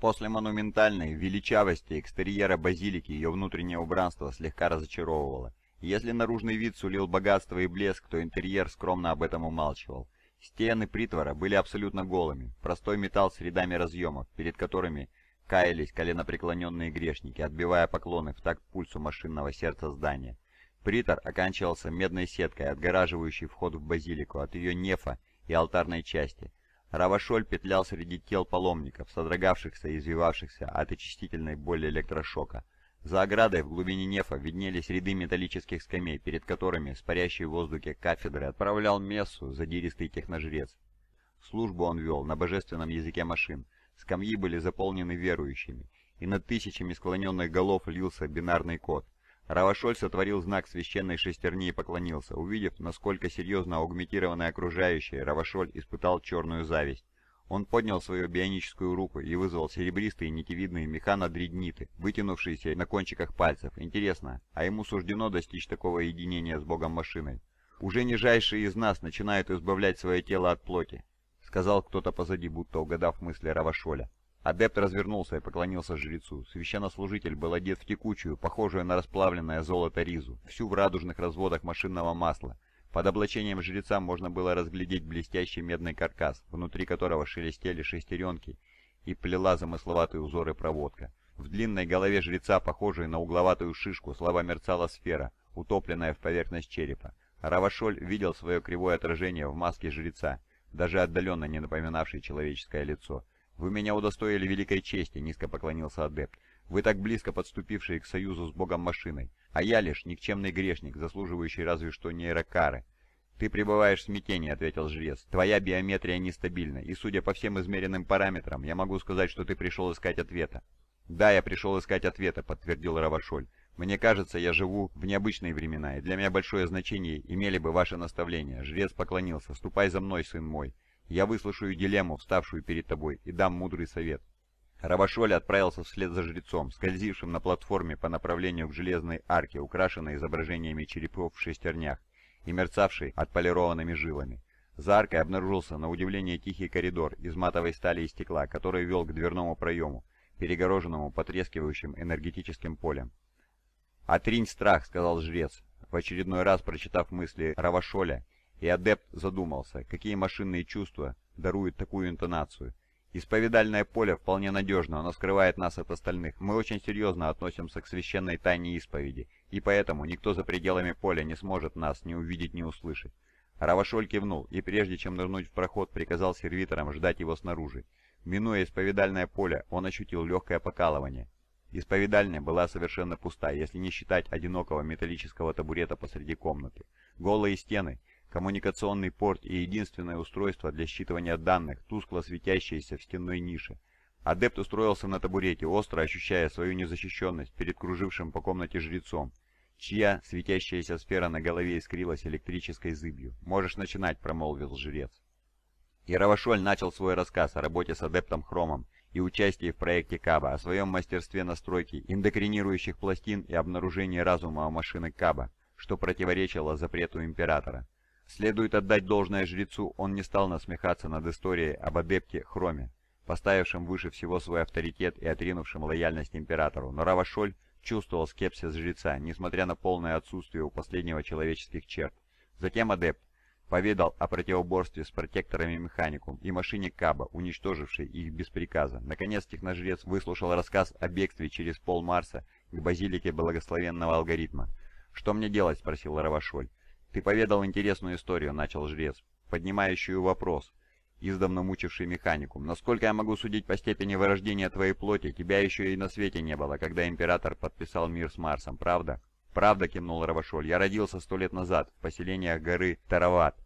[SPEAKER 1] После монументальной величавости экстерьера базилики ее внутреннее убранство слегка разочаровывало. Если наружный вид сулил богатство и блеск, то интерьер скромно об этом умалчивал. Стены притвора были абсолютно голыми, простой металл с рядами разъемов, перед которыми каялись коленопреклоненные грешники, отбивая поклоны в такт пульсу машинного сердца здания. Притор оканчивался медной сеткой, отгораживающей вход в базилику от ее нефа и алтарной части. Равашоль петлял среди тел паломников, содрогавшихся и извивавшихся от очистительной боли электрошока. За оградой в глубине нефа виднелись ряды металлических скамей, перед которыми с парящей в воздухе кафедры отправлял мессу задиристый техножрец. Службу он вел на божественном языке машин, скамьи были заполнены верующими, и над тысячами склоненных голов лился бинарный код. Равашоль сотворил знак священной шестерни и поклонился. Увидев, насколько серьезно аугментированы окружающие, Равашоль испытал черную зависть. Он поднял свою бионическую руку и вызвал серебристые нитевидные механодредниты, вытянувшиеся на кончиках пальцев. Интересно, а ему суждено достичь такого единения с богом-машиной? «Уже нижайшие из нас начинают избавлять свое тело от плоти», — сказал кто-то позади, будто угадав мысли Равашоля. Адепт развернулся и поклонился жрецу. Священнослужитель был одет в текучую, похожую на расплавленное золото ризу, всю в радужных разводах машинного масла, под облачением жреца можно было разглядеть блестящий медный каркас, внутри которого шелестели шестеренки и плела замысловатые узоры проводка. В длинной голове жреца, похожей на угловатую шишку, слабо мерцала сфера, утопленная в поверхность черепа. Равашоль видел свое кривое отражение в маске жреца, даже отдаленно не напоминавшей человеческое лицо. «Вы меня удостоили великой чести», — низко поклонился адепт. «Вы так близко подступившие к союзу с богом-машиной а я лишь никчемный грешник, заслуживающий разве что нейрокары. «Ты пребываешь в смятении», — ответил жрец. «Твоя биометрия нестабильна, и, судя по всем измеренным параметрам, я могу сказать, что ты пришел искать ответа». «Да, я пришел искать ответа», — подтвердил Равашоль. «Мне кажется, я живу в необычные времена, и для меня большое значение имели бы ваши наставления». Жрец поклонился. «Ступай за мной, сын мой. Я выслушаю дилемму, вставшую перед тобой, и дам мудрый совет». Равашоли отправился вслед за жрецом, скользившим на платформе по направлению к железной арке, украшенной изображениями черепов в шестернях и мерцавшей отполированными жилами. За аркой обнаружился на удивление тихий коридор из матовой стали и стекла, который вел к дверному проему, перегороженному потрескивающим энергетическим полем. «Отринь страх», — сказал жрец, в очередной раз прочитав мысли Равашоля, и адепт задумался, какие машинные чувства даруют такую интонацию — Исповедальное поле вполне надежно, оно скрывает нас от остальных. Мы очень серьезно относимся к священной тайне исповеди, и поэтому никто за пределами поля не сможет нас ни увидеть, ни услышать. Равашоль кивнул, и прежде чем нырнуть в проход, приказал сервиторам ждать его снаружи. Минуя исповедальное поле, он ощутил легкое покалывание. Исповедальня была совершенно пуста, если не считать одинокого металлического табурета посреди комнаты. Голые стены коммуникационный порт и единственное устройство для считывания данных, тускло светящееся в стенной нише. Адепт устроился на табурете, остро ощущая свою незащищенность перед кружившим по комнате жрецом, чья светящаяся сфера на голове искрилась электрической зыбью. «Можешь начинать», — промолвил жрец. Яровашоль начал свой рассказ о работе с адептом Хромом и участии в проекте Каба, о своем мастерстве настройки эндокринирующих пластин и обнаружении разума у машины Каба, что противоречило запрету Императора. Следует отдать должное жрецу, он не стал насмехаться над историей об адепте Хроме, поставившем выше всего свой авторитет и отринувшем лояльность императору, но Равашоль чувствовал скепсис жреца, несмотря на полное отсутствие у последнего человеческих черт. Затем адепт поведал о противоборстве с протекторами Механикум и машине Каба, уничтожившей их без приказа. Наконец техножрец выслушал рассказ о бегстве через пол Марса к базилике благословенного алгоритма. «Что мне делать?» — спросил Равашоль. «Ты поведал интересную историю», — начал жрец, поднимающую вопрос, издавна мучивший механикум. «Насколько я могу судить по степени вырождения твоей плоти, тебя еще и на свете не было, когда Император подписал мир с Марсом, правда?» «Правда», — кивнул Равашоль, — «я родился сто лет назад в поселениях горы Тарават.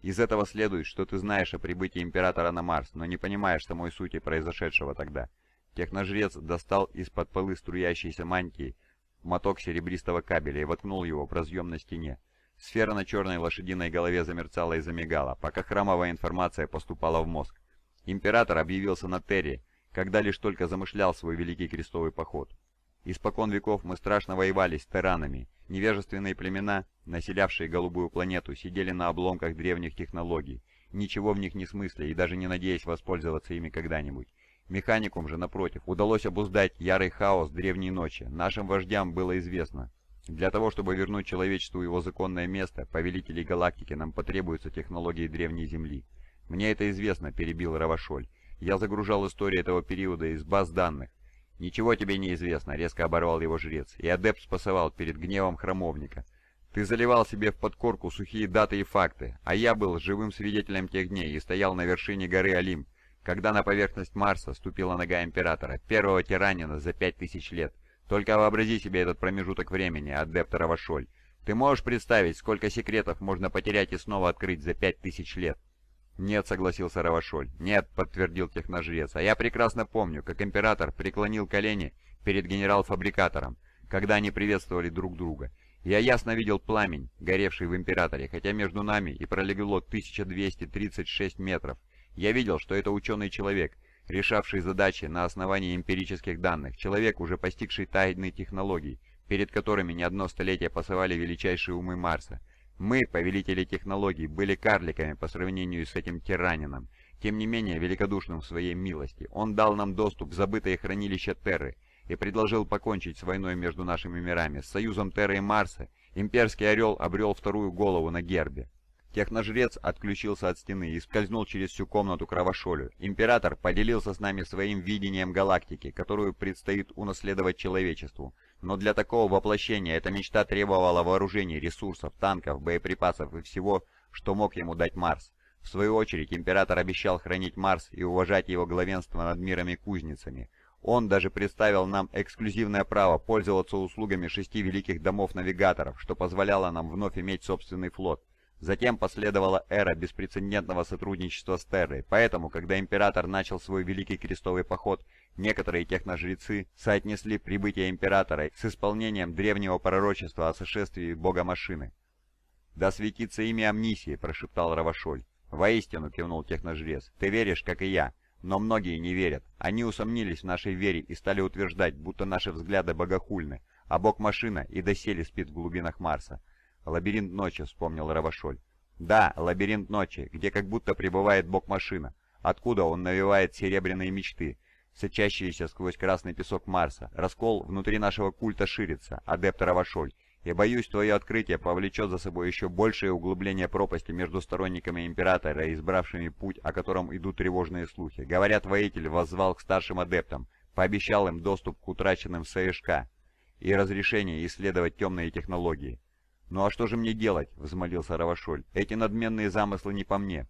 [SPEAKER 1] Из этого следует, что ты знаешь о прибытии Императора на Марс, но не понимаешь самой сути произошедшего тогда». Техножрец достал из-под полы струящейся мантии моток серебристого кабеля и воткнул его в разъем на стене. Сфера на черной лошадиной голове замерцала и замигала, пока храмовая информация поступала в мозг. Император объявился на Терри, когда лишь только замышлял свой великий крестовый поход. Испокон веков мы страшно воевали с тиранами. Невежественные племена, населявшие голубую планету, сидели на обломках древних технологий, ничего в них не смысля и даже не надеясь воспользоваться ими когда-нибудь. Механикум же, напротив, удалось обуздать ярый хаос древней ночи. Нашим вождям было известно, для того, чтобы вернуть человечеству его законное место, повелителей галактики, нам потребуются технологии Древней Земли. Мне это известно, перебил Равашоль. Я загружал историю этого периода из баз данных. «Ничего тебе не известно», — резко оборвал его жрец, и адепт спасовал перед гневом храмовника. «Ты заливал себе в подкорку сухие даты и факты, а я был живым свидетелем тех дней и стоял на вершине горы Олимп, когда на поверхность Марса ступила нога Императора, первого тиранина за пять тысяч лет. Только вообрази себе этот промежуток времени, адепт Равашоль. Ты можешь представить, сколько секретов можно потерять и снова открыть за пять тысяч лет?» «Нет», — согласился Равашоль. «Нет», — подтвердил техножрец. «А я прекрасно помню, как император преклонил колени перед генерал-фабрикатором, когда они приветствовали друг друга. Я ясно видел пламень, горевший в императоре, хотя между нами и пролегло 1236 метров. Я видел, что это ученый человек, решавший задачи на основании эмпирических данных, человек, уже постигший тайны технологий, перед которыми не одно столетие посылали величайшие умы Марса. Мы, повелители технологий, были карликами по сравнению с этим тиранином, тем не менее великодушным в своей милости. Он дал нам доступ в забытое хранилище Терры и предложил покончить с войной между нашими мирами. С союзом Терры и Марса имперский орел обрел вторую голову на гербе. Техножрец отключился от стены и скользнул через всю комнату к Равашолю. Император поделился с нами своим видением галактики, которую предстоит унаследовать человечеству. Но для такого воплощения эта мечта требовала вооружений, ресурсов, танков, боеприпасов и всего, что мог ему дать Марс. В свою очередь, император обещал хранить Марс и уважать его главенство над мирами-кузницами. Он даже представил нам эксклюзивное право пользоваться услугами шести великих домов-навигаторов, что позволяло нам вновь иметь собственный флот. Затем последовала эра беспрецедентного сотрудничества с Террой, поэтому, когда Император начал свой Великий Крестовый Поход, некоторые техножрецы соотнесли прибытие Императора с исполнением древнего пророчества о сошествии Бога-машины. «Да светится имя Амнисии», — прошептал Равашоль. «Воистину», — кивнул техножрец, — «ты веришь, как и я, но многие не верят. Они усомнились в нашей вере и стали утверждать, будто наши взгляды богохульны, а Бог-машина и доселе спит в глубинах Марса. «Лабиринт ночи», — вспомнил Равашоль. «Да, лабиринт ночи, где как будто пребывает бог-машина, откуда он навевает серебряные мечты, сочащиеся сквозь красный песок Марса. Раскол внутри нашего культа ширится, адепт Равашоль, и боюсь, твое открытие повлечет за собой еще большее углубление пропасти между сторонниками Императора и избравшими путь, о котором идут тревожные слухи. Говорят, воитель воззвал к старшим адептам, пообещал им доступ к утраченным СШК и разрешение исследовать темные технологии. «Ну а что же мне делать?» — взмолился Равашоль. «Эти надменные замыслы не по мне».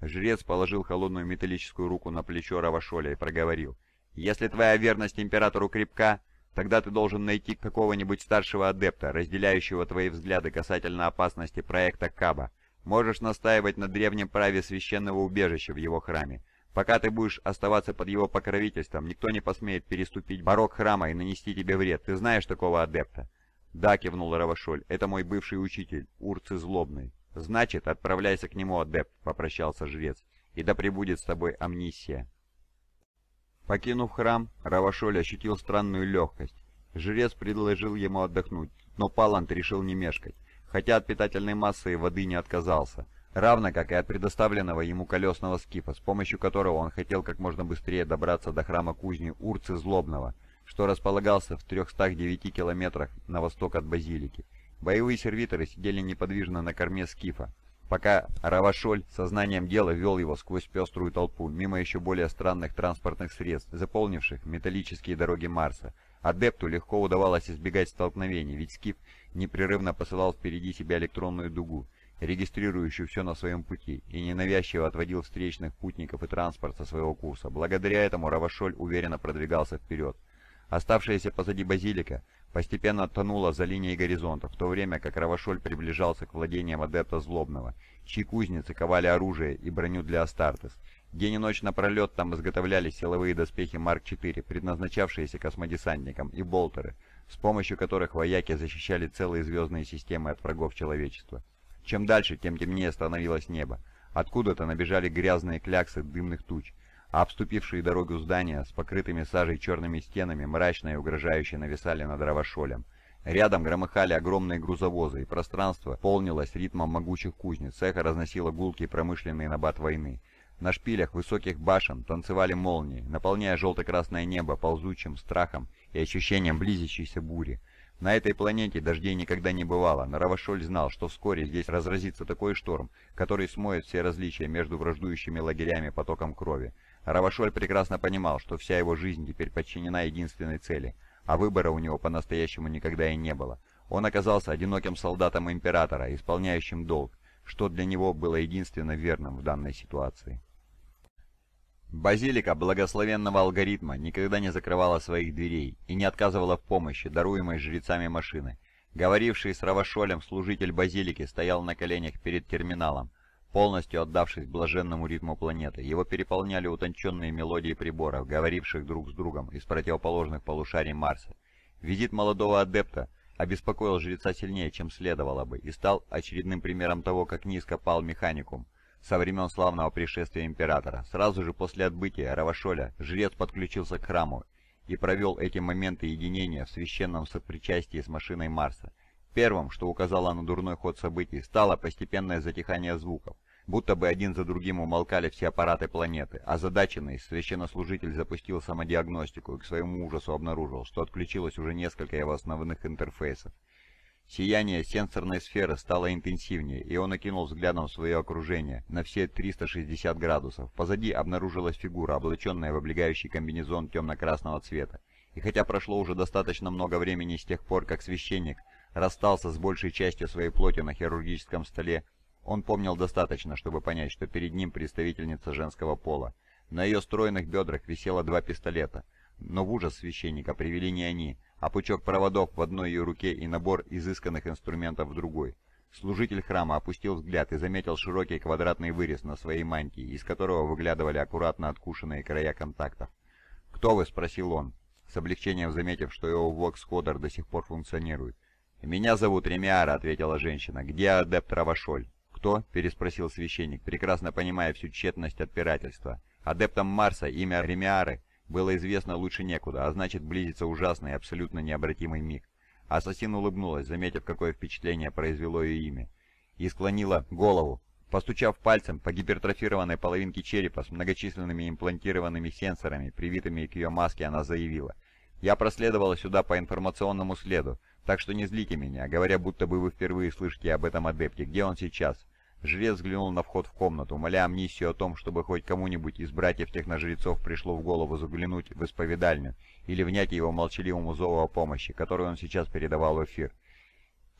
[SPEAKER 1] Жрец положил холодную металлическую руку на плечо Равашоля и проговорил. «Если твоя верность императору крепка, тогда ты должен найти какого-нибудь старшего адепта, разделяющего твои взгляды касательно опасности проекта Каба. Можешь настаивать на древнем праве священного убежища в его храме. Пока ты будешь оставаться под его покровительством, никто не посмеет переступить порог храма и нанести тебе вред. Ты знаешь такого адепта?» «Да», — кивнул Равашоль, — «это мой бывший учитель, Урцы Злобный». «Значит, отправляйся к нему, адепт», — попрощался жрец, — «и да пребудет с тобой амнисия». Покинув храм, Равашоль ощутил странную легкость. Жрец предложил ему отдохнуть, но Палант решил не мешкать, хотя от питательной массы и воды не отказался, равно как и от предоставленного ему колесного скифа, с помощью которого он хотел как можно быстрее добраться до храма кузни Урцы Злобного — что располагался в 309 километрах на восток от базилики. Боевые сервиторы сидели неподвижно на корме скифа, пока Равашоль сознанием дела вел его сквозь пеструю толпу, мимо еще более странных транспортных средств, заполнивших металлические дороги Марса. Адепту легко удавалось избегать столкновений, ведь скиф непрерывно посылал впереди себя электронную дугу, регистрирующую все на своем пути, и ненавязчиво отводил встречных путников и транспорт со своего курса. Благодаря этому Равашоль уверенно продвигался вперед. Оставшаяся позади базилика постепенно тонула за линией горизонта, в то время как Равашоль приближался к владениям адепта Злобного, чьи кузницы ковали оружие и броню для Астартес. День и ночь напролет там изготовлялись силовые доспехи Марк-4, предназначавшиеся космодесантникам, и болтеры, с помощью которых вояки защищали целые звездные системы от врагов человечества. Чем дальше, тем темнее становилось небо. Откуда-то набежали грязные кляксы дымных туч, обступившие дорогу здания с покрытыми сажей черными стенами мрачно и угрожающе нависали над Равашолем. Рядом громыхали огромные грузовозы, и пространство полнилось ритмом могучих кузнец, эхо разносило гулкий промышленный набат войны. На шпилях высоких башен танцевали молнии, наполняя желто-красное небо ползучим страхом и ощущением близящейся бури. На этой планете дождей никогда не бывало, но Равашоль знал, что вскоре здесь разразится такой шторм, который смоет все различия между враждующими лагерями потоком крови. Равашоль прекрасно понимал, что вся его жизнь теперь подчинена единственной цели, а выбора у него по-настоящему никогда и не было. Он оказался одиноким солдатом Императора, исполняющим долг, что для него было единственно верным в данной ситуации. Базилика благословенного алгоритма никогда не закрывала своих дверей и не отказывала в помощи, даруемой жрецами машины. Говоривший с Равашолем служитель базилики стоял на коленях перед терминалом, полностью отдавшись блаженному ритму планеты. Его переполняли утонченные мелодии приборов, говоривших друг с другом из противоположных полушарий Марса. Визит молодого адепта обеспокоил жреца сильнее, чем следовало бы, и стал очередным примером того, как низко пал механикум со времен славного пришествия Императора. Сразу же после отбытия Равашоля жрец подключился к храму и провел эти моменты единения в священном сопричастии с машиной Марса. Первым, что указало на дурной ход событий, стало постепенное затихание звуков, будто бы один за другим умолкали все аппараты планеты. Озадаченный священнослужитель запустил самодиагностику и к своему ужасу обнаружил, что отключилось уже несколько его основных интерфейсов. Сияние сенсорной сферы стало интенсивнее, и он окинул взглядом свое окружение на все 360 градусов. Позади обнаружилась фигура, облаченная в облегающий комбинезон темно-красного цвета. И хотя прошло уже достаточно много времени с тех пор, как священник расстался с большей частью своей плоти на хирургическом столе, он помнил достаточно, чтобы понять, что перед ним представительница женского пола. На ее стройных бедрах висело два пистолета, но в ужас священника привели не они, а пучок проводов в одной ее руке и набор изысканных инструментов в другой. Служитель храма опустил взгляд и заметил широкий квадратный вырез на своей мантии, из которого выглядывали аккуратно откушенные края контактов. «Кто вы?» — спросил он, с облегчением заметив, что его вокс-кодер до сих пор функционирует. «Меня зовут Ремиара», — ответила женщина. «Где адепт Равашоль?» «Кто?» — переспросил священник, прекрасно понимая всю тщетность отпирательства. Адептом Марса имя Ремиары было известно лучше некуда, а значит близится ужасный и абсолютно необратимый миг. Ассасин улыбнулась, заметив, какое впечатление произвело ее имя, и склонила голову. Постучав пальцем по гипертрофированной половинке черепа с многочисленными имплантированными сенсорами, привитыми к ее маске, она заявила. «Я проследовала сюда по информационному следу, так что не злите меня, говоря, будто бы вы впервые слышите об этом адепте. Где он сейчас?» Жрец взглянул на вход в комнату, моля амнисию о том, чтобы хоть кому-нибудь из братьев-техножрецов пришло в голову заглянуть в исповедальню или внять его молчаливому зову о помощи, которую он сейчас передавал в эфир.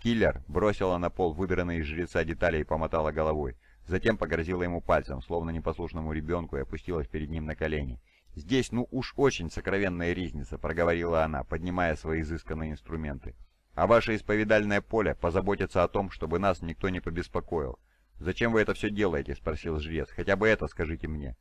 [SPEAKER 1] Киллер бросила на пол выдранные из жреца детали и помотала головой. Затем погрозила ему пальцем, словно непослушному ребенку, и опустилась перед ним на колени. «Здесь ну уж очень сокровенная ризница», — проговорила она, поднимая свои изысканные инструменты. «А ваше исповедальное поле позаботится о том, чтобы нас никто не побеспокоил. «Зачем вы это все делаете?» — спросил жрец. «Хотя бы это скажите мне».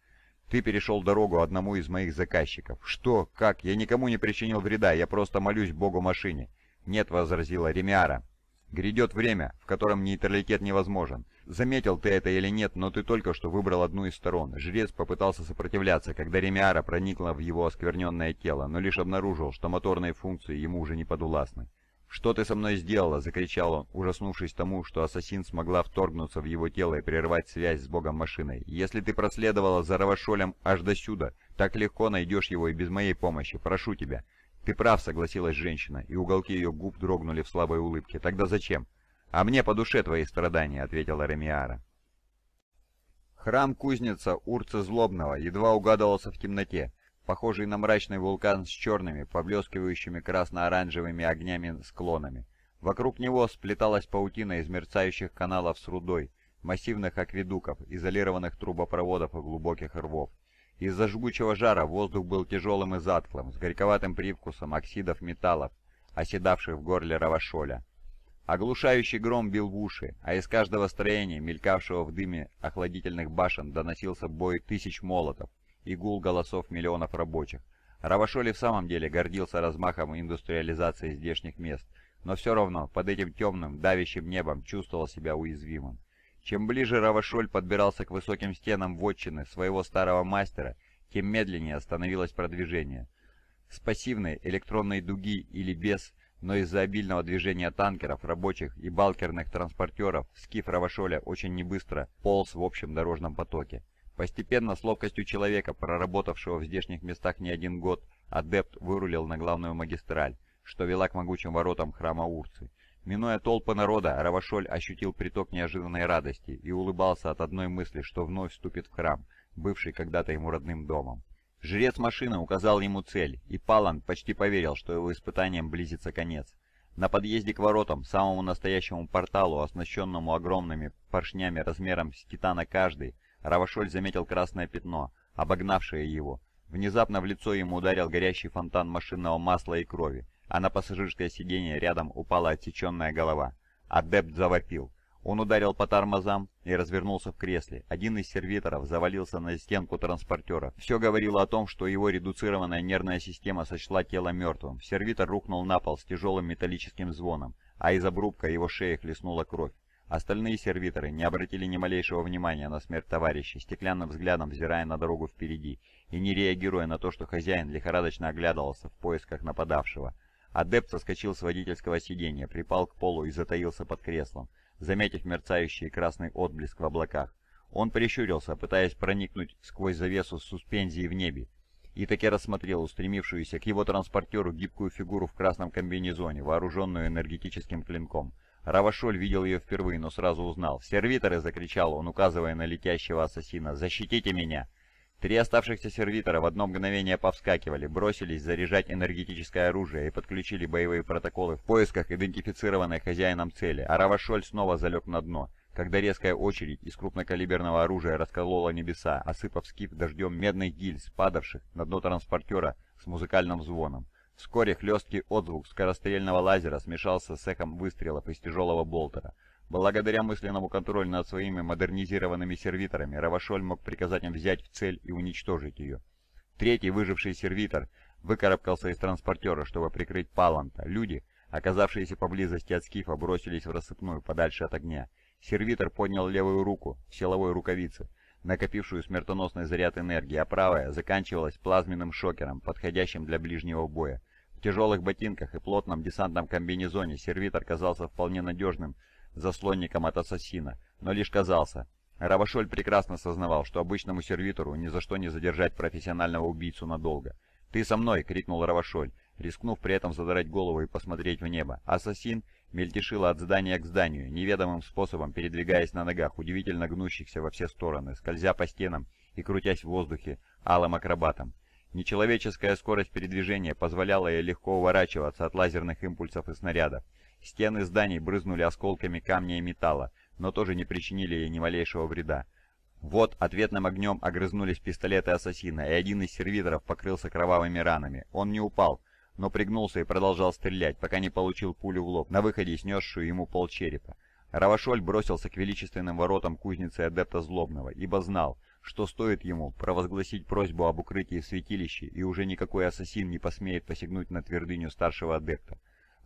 [SPEAKER 1] «Ты перешел дорогу одному из моих заказчиков». «Что? Как? Я никому не причинил вреда, я просто молюсь Богу машине». «Нет», — возразила Ремиара. «Грядет время, в котором нейтралитет невозможен. Заметил ты это или нет, но ты только что выбрал одну из сторон. Жрец попытался сопротивляться, когда Ремиара проникла в его оскверненное тело, но лишь обнаружил, что моторные функции ему уже не подвластны. «Что ты со мной сделала?» — закричал он, ужаснувшись тому, что ассасин смогла вторгнуться в его тело и прервать связь с богом-машиной. «Если ты проследовала за Равашолем аж до сюда, так легко найдешь его и без моей помощи. Прошу тебя». «Ты прав», — согласилась женщина, и уголки ее губ дрогнули в слабой улыбке. «Тогда зачем?» «А мне по душе твои страдания», — ответила Ремиара. Храм-кузница Урца Злобного едва угадывался в темноте похожий на мрачный вулкан с черными, поблескивающими красно-оранжевыми огнями склонами. Вокруг него сплеталась паутина из мерцающих каналов с рудой, массивных акведуков, изолированных трубопроводов и глубоких рвов. Из-за жгучего жара воздух был тяжелым и затхлым, с горьковатым привкусом оксидов металлов, оседавших в горле Равашоля. Оглушающий гром бил в уши, а из каждого строения, мелькавшего в дыме охладительных башен, доносился бой тысяч молотов, и гул голосов миллионов рабочих. Равашоли в самом деле гордился размахом индустриализации здешних мест, но все равно под этим темным, давящим небом чувствовал себя уязвимым. Чем ближе Равашоль подбирался к высоким стенам вотчины своего старого мастера, тем медленнее становилось продвижение. С пассивной электронной дуги или без, но из-за обильного движения танкеров, рабочих и балкерных транспортеров, скиф Равашоля очень небыстро полз в общем дорожном потоке. Постепенно, с ловкостью человека, проработавшего в здешних местах не один год, адепт вырулил на главную магистраль, что вела к могучим воротам храма Урцы. Минуя толпы народа, Равашоль ощутил приток неожиданной радости и улыбался от одной мысли, что вновь вступит в храм, бывший когда-то ему родным домом. Жрец машины указал ему цель, и Палан почти поверил, что его испытанием близится конец. На подъезде к воротам, самому настоящему порталу, оснащенному огромными поршнями размером с титана каждый, Равашоль заметил красное пятно, обогнавшее его. Внезапно в лицо ему ударил горящий фонтан машинного масла и крови, а на пассажирское сиденье рядом упала отсеченная голова. Адепт завопил. Он ударил по тормозам и развернулся в кресле. Один из сервиторов завалился на стенку транспортера. Все говорило о том, что его редуцированная нервная система сочла тело мертвым. Сервитор рухнул на пол с тяжелым металлическим звоном, а из обрубка его шеи хлестнула кровь. Остальные сервиторы не обратили ни малейшего внимания на смерть товарища, стеклянным взглядом взирая на дорогу впереди и не реагируя на то, что хозяин лихорадочно оглядывался в поисках нападавшего. Адепт соскочил с водительского сиденья, припал к полу и затаился под креслом заметив мерцающий красный отблеск в облаках. Он прищурился, пытаясь проникнуть сквозь завесу суспензии в небе, и таки рассмотрел устремившуюся к его транспортеру гибкую фигуру в красном комбинезоне, вооруженную энергетическим клинком. Равашоль видел ее впервые, но сразу узнал. «Сервиторы!» — закричал он, указывая на летящего ассасина. «Защитите меня!» Три оставшихся сервитора в одно мгновение повскакивали, бросились заряжать энергетическое оружие и подключили боевые протоколы в поисках идентифицированной хозяином цели, а Равашоль снова залег на дно, когда резкая очередь из крупнокалиберного оружия расколола небеса, осыпав скиф дождем медных гильз, падавших на дно транспортера с музыкальным звоном. Вскоре хлесткий отзвук скорострельного лазера смешался с эхом выстрелов из тяжелого болтера. Благодаря мысленному контролю над своими модернизированными сервиторами, Равашоль мог приказать им взять в цель и уничтожить ее. Третий выживший сервитор выкарабкался из транспортера, чтобы прикрыть Паланта. Люди, оказавшиеся поблизости от скифа, бросились в рассыпную подальше от огня. Сервитор поднял левую руку в силовой рукавице, накопившую смертоносный заряд энергии, а правая заканчивалась плазменным шокером, подходящим для ближнего боя. В тяжелых ботинках и плотном десантном комбинезоне сервитор казался вполне надежным заслонником от ассасина, но лишь казался. Равашоль прекрасно сознавал, что обычному сервитору ни за что не задержать профессионального убийцу надолго. «Ты со мной!» — крикнул Равашоль, рискнув при этом задрать голову и посмотреть в небо. Ассасин мельтешил от здания к зданию, неведомым способом передвигаясь на ногах, удивительно гнущихся во все стороны, скользя по стенам и крутясь в воздухе алым акробатом. Нечеловеческая скорость передвижения позволяла ей легко уворачиваться от лазерных импульсов и снарядов. Стены зданий брызнули осколками камня и металла, но тоже не причинили ей ни малейшего вреда. Вот ответным огнем огрызнулись пистолеты ассасина, и один из сервиторов покрылся кровавыми ранами. Он не упал, но пригнулся и продолжал стрелять, пока не получил пулю в лоб, на выходе снесшую ему полчерепа. Равашоль бросился к величественным воротам кузницы адепта Злобного, ибо знал, что стоит ему провозгласить просьбу об укрытии в святилище, и уже никакой ассасин не посмеет посягнуть на твердыню старшего адепта.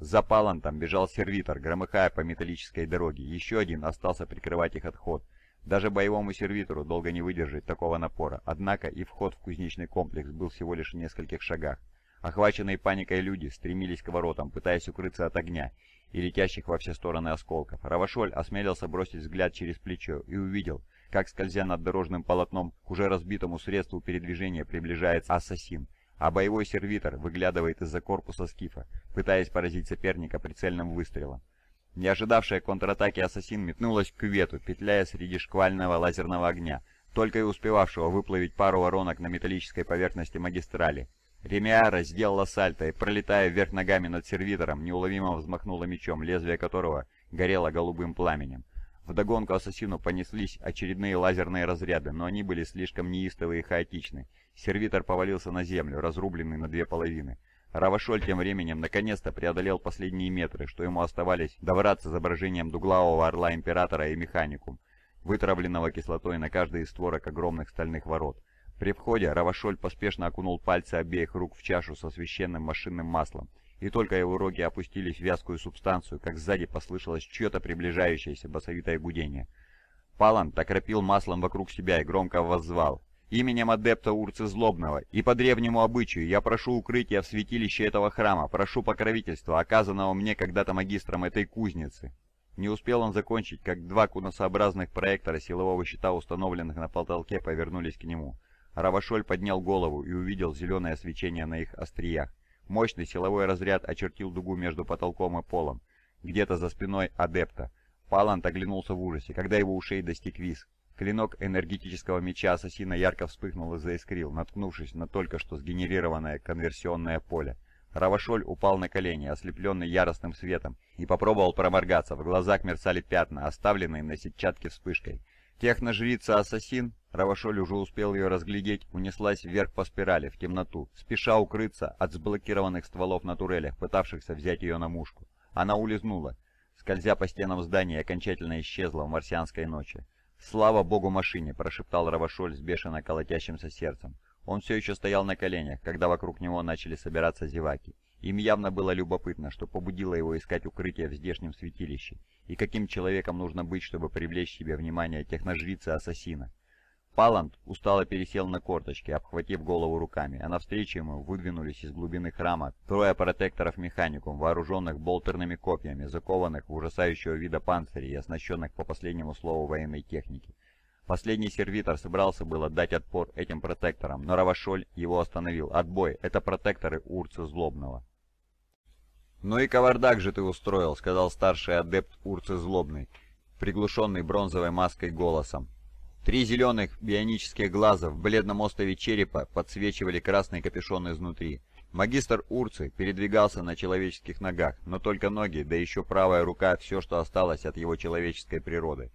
[SPEAKER 1] За палантом бежал сервитор, громыхая по металлической дороге. Еще один остался прикрывать их отход. Даже боевому сервитору долго не выдержать такого напора, однако и вход в кузнечный комплекс был всего лишь в нескольких шагах. Охваченные паникой люди стремились к воротам, пытаясь укрыться от огня и летящих во все стороны осколков. Равашоль осмелился бросить взгляд через плечо и увидел, как, скользя над дорожным полотном, к уже разбитому средству передвижения приближается ассасин а боевой сервитор выглядывает из-за корпуса скифа, пытаясь поразить соперника прицельным выстрелом. Не ожидавшая контратаки ассасин метнулась к кювету, петляя среди шквального лазерного огня, только и успевавшего выплавить пару воронок на металлической поверхности магистрали. Ремиара сделала сальто и, пролетая вверх ногами над сервитором, неуловимо взмахнула мечом, лезвие которого горело голубым пламенем. Вдогонку ассасину понеслись очередные лазерные разряды, но они были слишком неистовы и хаотичны, Сервитор повалился на землю, разрубленный на две половины. Равашоль тем временем наконец-то преодолел последние метры, что ему оставались добраться изображением дуглавого орла Императора и Механикум, вытравленного кислотой на каждый из створок огромных стальных ворот. При входе Равашоль поспешно окунул пальцы обеих рук в чашу со священным машинным маслом, и только его роги опустились в вязкую субстанцию, как сзади послышалось чье-то приближающееся басовитое гудение. Палант окропил маслом вокруг себя и громко воззвал. Именем адепта Урцы Злобного и по древнему обычаю я прошу укрытия в святилище этого храма, прошу покровительства, оказанного мне когда-то магистром этой кузницы». Не успел он закончить, как два конусообразных проектора силового щита, установленных на потолке, повернулись к нему. Равашоль поднял голову и увидел зеленое свечение на их остриях. Мощный силовой разряд очертил дугу между потолком и полом, где-то за спиной адепта. Палант оглянулся в ужасе, когда его ушей достиг виз. Клинок энергетического меча ассасина ярко вспыхнул и заискрил, наткнувшись на только что сгенерированное конверсионное поле. Равашоль упал на колени, ослепленный яростным светом, и попробовал проморгаться. В глазах мерцали пятна, оставленные на сетчатке вспышкой. Техножрица-ассасин, Равашоль уже успел ее разглядеть, унеслась вверх по спирали, в темноту, спеша укрыться от сблокированных стволов на турелях, пытавшихся взять ее на мушку. Она улизнула, скользя по стенам здания, и окончательно исчезла в марсианской ночи. «Слава богу машине!» – прошептал Равашоль с бешено колотящимся сердцем. Он все еще стоял на коленях, когда вокруг него начали собираться зеваки. Им явно было любопытно, что побудило его искать укрытие в здешнем святилище, и каким человеком нужно быть, чтобы привлечь себе внимание техножрицы-ассасина. Палант устало пересел на корточки, обхватив голову руками, а навстречу ему выдвинулись из глубины храма трое протекторов механикум, вооруженных болтерными копьями, закованных в ужасающего вида панцири и оснащенных по последнему слову военной техники. Последний сервитор собрался было дать отпор этим протекторам, но Равашоль его остановил. «Отбой! Это протекторы Урца Злобного!» «Ну и кавардак же ты устроил», — сказал старший адепт Урцы Злобный, приглушенный бронзовой маской голосом. Три зеленых бионических глаза в бледном остове черепа подсвечивали красный капюшон изнутри. Магистр Урцы передвигался на человеческих ногах, но только ноги, да еще правая рука, все, что осталось от его человеческой природы.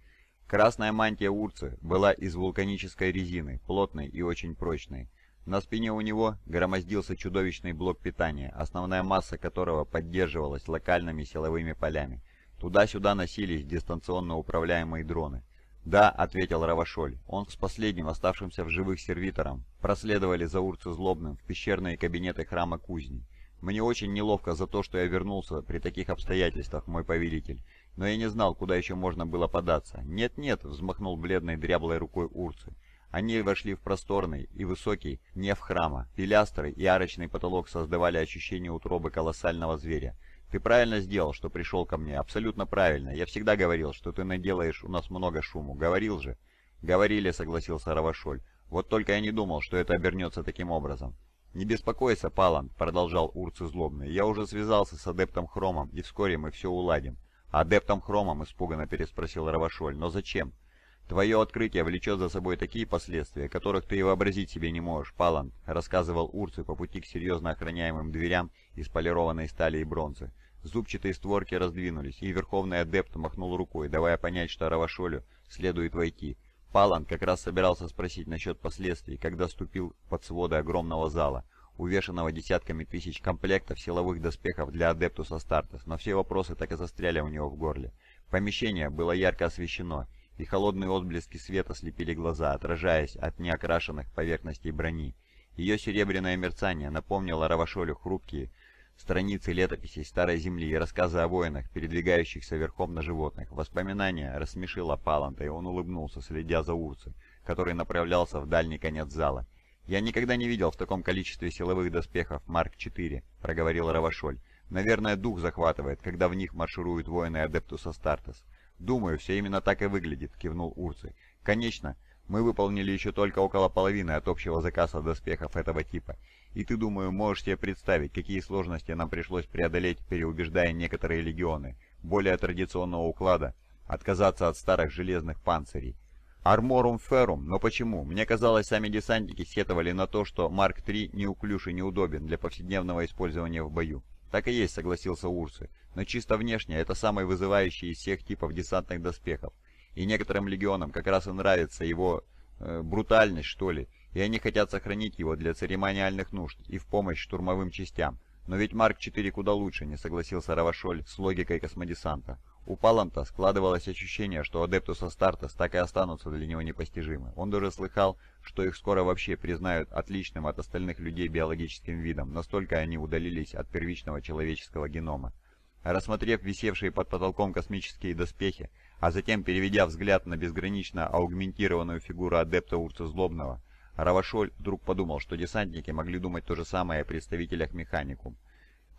[SPEAKER 1] Красная мантия Урцы была из вулканической резины, плотной и очень прочной. На спине у него громоздился чудовищный блок питания, основная масса которого поддерживалась локальными силовыми полями. Туда-сюда носились дистанционно управляемые дроны. «Да», — ответил Равашоль, — «он с последним оставшимся в живых сервитором проследовали за Урцу Злобным в пещерные кабинеты храма кузни. Мне очень неловко за то, что я вернулся при таких обстоятельствах, мой повелитель, но я не знал, куда еще можно было податься. «Нет-нет», — взмахнул бледной дряблой рукой Урцы, они вошли в просторный и высокий неф храма. Пилястры и арочный потолок создавали ощущение утробы колоссального зверя. Ты правильно сделал, что пришел ко мне. Абсолютно правильно. Я всегда говорил, что ты наделаешь у нас много шуму. Говорил же. Говорили, согласился Равашоль. Вот только я не думал, что это обернется таким образом. «Не беспокойся, Палан», — продолжал Урцы злобный. «Я уже связался с адептом Хромом, и вскоре мы все уладим». «Адептом Хромом?» — испуганно переспросил Равашоль. «Но зачем?» «Твое открытие влечет за собой такие последствия, которых ты и вообразить себе не можешь, Паллант», — рассказывал Урци по пути к серьезно охраняемым дверям из полированной стали и бронзы. Зубчатые створки раздвинулись, и Верховный Адепт махнул рукой, давая понять, что Равашолю следует войти. Паллант как раз собирался спросить насчет последствий, когда ступил под своды огромного зала, увешанного десятками тысяч комплектов силовых доспехов для Адептус Астартес, но все вопросы так и застряли у него в горле. Помещение было ярко освещено, и холодные отблески света слепили глаза, отражаясь от неокрашенных поверхностей брони. Ее серебряное мерцание напомнило Равашолю хрупкие страницы летописей Старой Земли и рассказы о воинах, передвигающихся верхом на животных. Воспоминание рассмешило Паланта, и он улыбнулся, следя за Урцем, который направлялся в дальний конец зала. «Я никогда не видел в таком количестве силовых доспехов Марк-4», — проговорил Равашоль. «Наверное, дух захватывает, когда в них маршируют воины Адептуса Стартес. «Думаю, все именно так и выглядит», — кивнул Урций. «Конечно, мы выполнили еще только около половины от общего заказа доспехов этого типа. И ты, думаю, можешь себе представить, какие сложности нам пришлось преодолеть, переубеждая некоторые легионы, более традиционного уклада, отказаться от старых железных панцирей. Арморум феррум, но почему? Мне казалось, сами десантники сетовали на то, что Марк 3 неуклюж и неудобен для повседневного использования в бою. «Так и есть», — согласился Урсы. «Но чисто внешне это самый вызывающий из всех типов десантных доспехов. И некоторым легионам как раз и нравится его э, брутальность, что ли, и они хотят сохранить его для церемониальных нужд и в помощь штурмовым частям. Но ведь Марк-4 куда лучше, не согласился Равашоль с логикой космодесанта. У Паланта складывалось ощущение, что Адептус Астартес так и останутся для него непостижимы. Он даже слыхал, что их скоро вообще признают отличным от остальных людей биологическим видом, настолько они удалились от первичного человеческого генома. Рассмотрев висевшие под потолком космические доспехи, а затем переведя взгляд на безгранично аугментированную фигуру адепта Урца Злобного, Равашоль вдруг подумал, что десантники могли думать то же самое о представителях Механикум.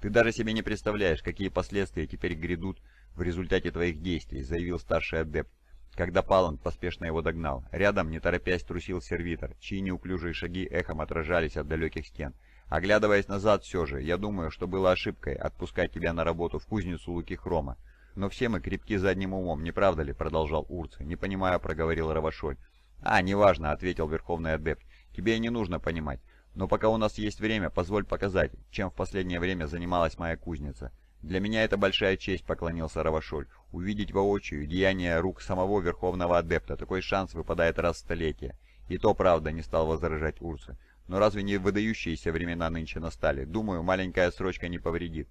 [SPEAKER 1] «Ты даже себе не представляешь, какие последствия теперь грядут в результате твоих действий», — заявил старший адепт, когда Палант поспешно его догнал. Рядом, не торопясь, трусил сервитор, чьи неуклюжие шаги эхом отражались от далеких стен. Оглядываясь назад все же, я думаю, что было ошибкой отпускать тебя на работу в кузницу Луки Хрома. Но все мы крепки задним умом, не правда ли? Продолжал Урц. Не понимая, проговорил Равашоль. «А, неважно», — ответил Верховный Адепт. «Тебе и не нужно понимать. Но пока у нас есть время, позволь показать, чем в последнее время занималась моя кузница. Для меня это большая честь, поклонился Равашоль. Увидеть воочию деяния рук самого Верховного Адепта. Такой шанс выпадает раз в столетие. И то, правда, не стал возражать Урсы. Но разве не выдающиеся времена нынче настали? Думаю, маленькая срочка не повредит.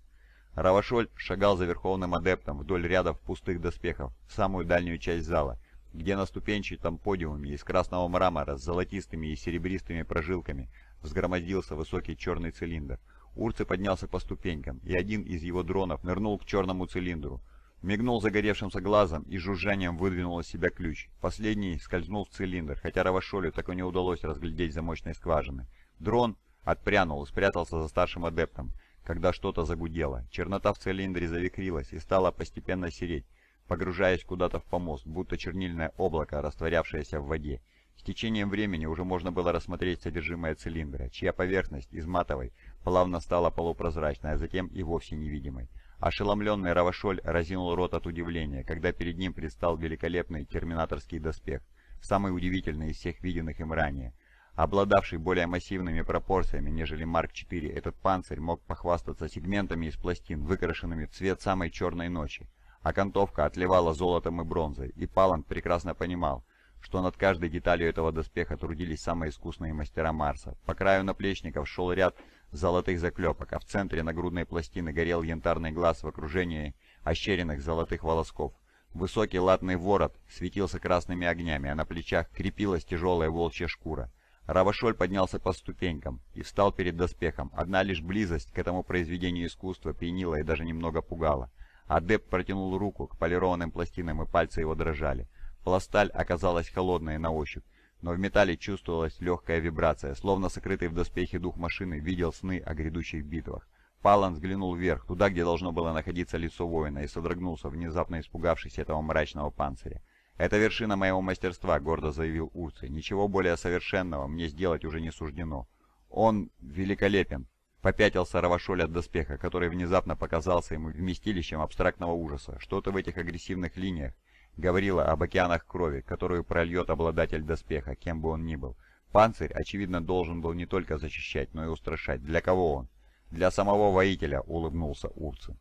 [SPEAKER 1] Равашоль шагал за Верховным Адептом вдоль рядов пустых доспехов в самую дальнюю часть зала, где на ступенчатом подиуме из красного мрамора с золотистыми и серебристыми прожилками взгромоздился высокий черный цилиндр. Урцы поднялся по ступенькам, и один из его дронов нырнул к черному цилиндру. Мигнул загоревшимся глазом и жужжанием выдвинул из себя ключ. Последний скользнул в цилиндр, хотя Равашолю так и не удалось разглядеть замочной скважины. Дрон отпрянул и спрятался за старшим адептом, когда что-то загудело. Чернота в цилиндре завихрилась и стала постепенно сереть, погружаясь куда-то в помост, будто чернильное облако, растворявшееся в воде. С течением времени уже можно было рассмотреть содержимое цилиндра, чья поверхность из матовой плавно стала полупрозрачной, а затем и вовсе невидимой. Ошеломленный Равашоль разинул рот от удивления, когда перед ним предстал великолепный терминаторский доспех, самый удивительный из всех виденных им ранее. Обладавший более массивными пропорциями, нежели Марк-4, этот панцирь мог похвастаться сегментами из пластин, выкрашенными в цвет самой черной ночи. Окантовка отливала золотом и бронзой, и Палант прекрасно понимал, что над каждой деталью этого доспеха трудились самые искусные мастера Марса. По краю наплечников шел ряд золотых заклепок, а в центре нагрудной пластины горел янтарный глаз в окружении ощеренных золотых волосков. Высокий латный ворот светился красными огнями, а на плечах крепилась тяжелая волчья шкура. Равашоль поднялся по ступенькам и встал перед доспехом. Одна лишь близость к этому произведению искусства пьянила и даже немного пугала. Адепт протянул руку к полированным пластинам, и пальцы его дрожали. Пласталь оказалась холодной на ощупь, но в металле чувствовалась легкая вибрация, словно сокрытый в доспехе дух машины видел сны о грядущих битвах. Палан взглянул вверх, туда, где должно было находиться лицо воина, и содрогнулся, внезапно испугавшись этого мрачного панциря. «Это вершина моего мастерства», — гордо заявил Урций. «Ничего более совершенного мне сделать уже не суждено. Он великолепен». Попятился Равашоль от доспеха, который внезапно показался ему вместилищем абстрактного ужаса. Что-то в этих агрессивных линиях говорила об океанах крови, которую прольет обладатель доспеха, кем бы он ни был. Панцирь, очевидно, должен был не только защищать, но и устрашать. Для кого он? Для самого воителя, улыбнулся Урци.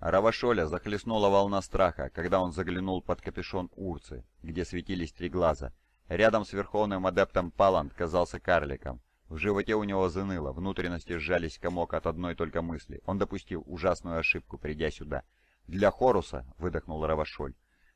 [SPEAKER 1] Равашоля захлестнула волна страха, когда он заглянул под капюшон Урцы, где светились три глаза. Рядом с верховным адептом Палант казался карликом. В животе у него заныло, внутренности сжались комок от одной только мысли. Он допустил ужасную ошибку, придя сюда. «Для Хоруса», — выдохнул Равашоль.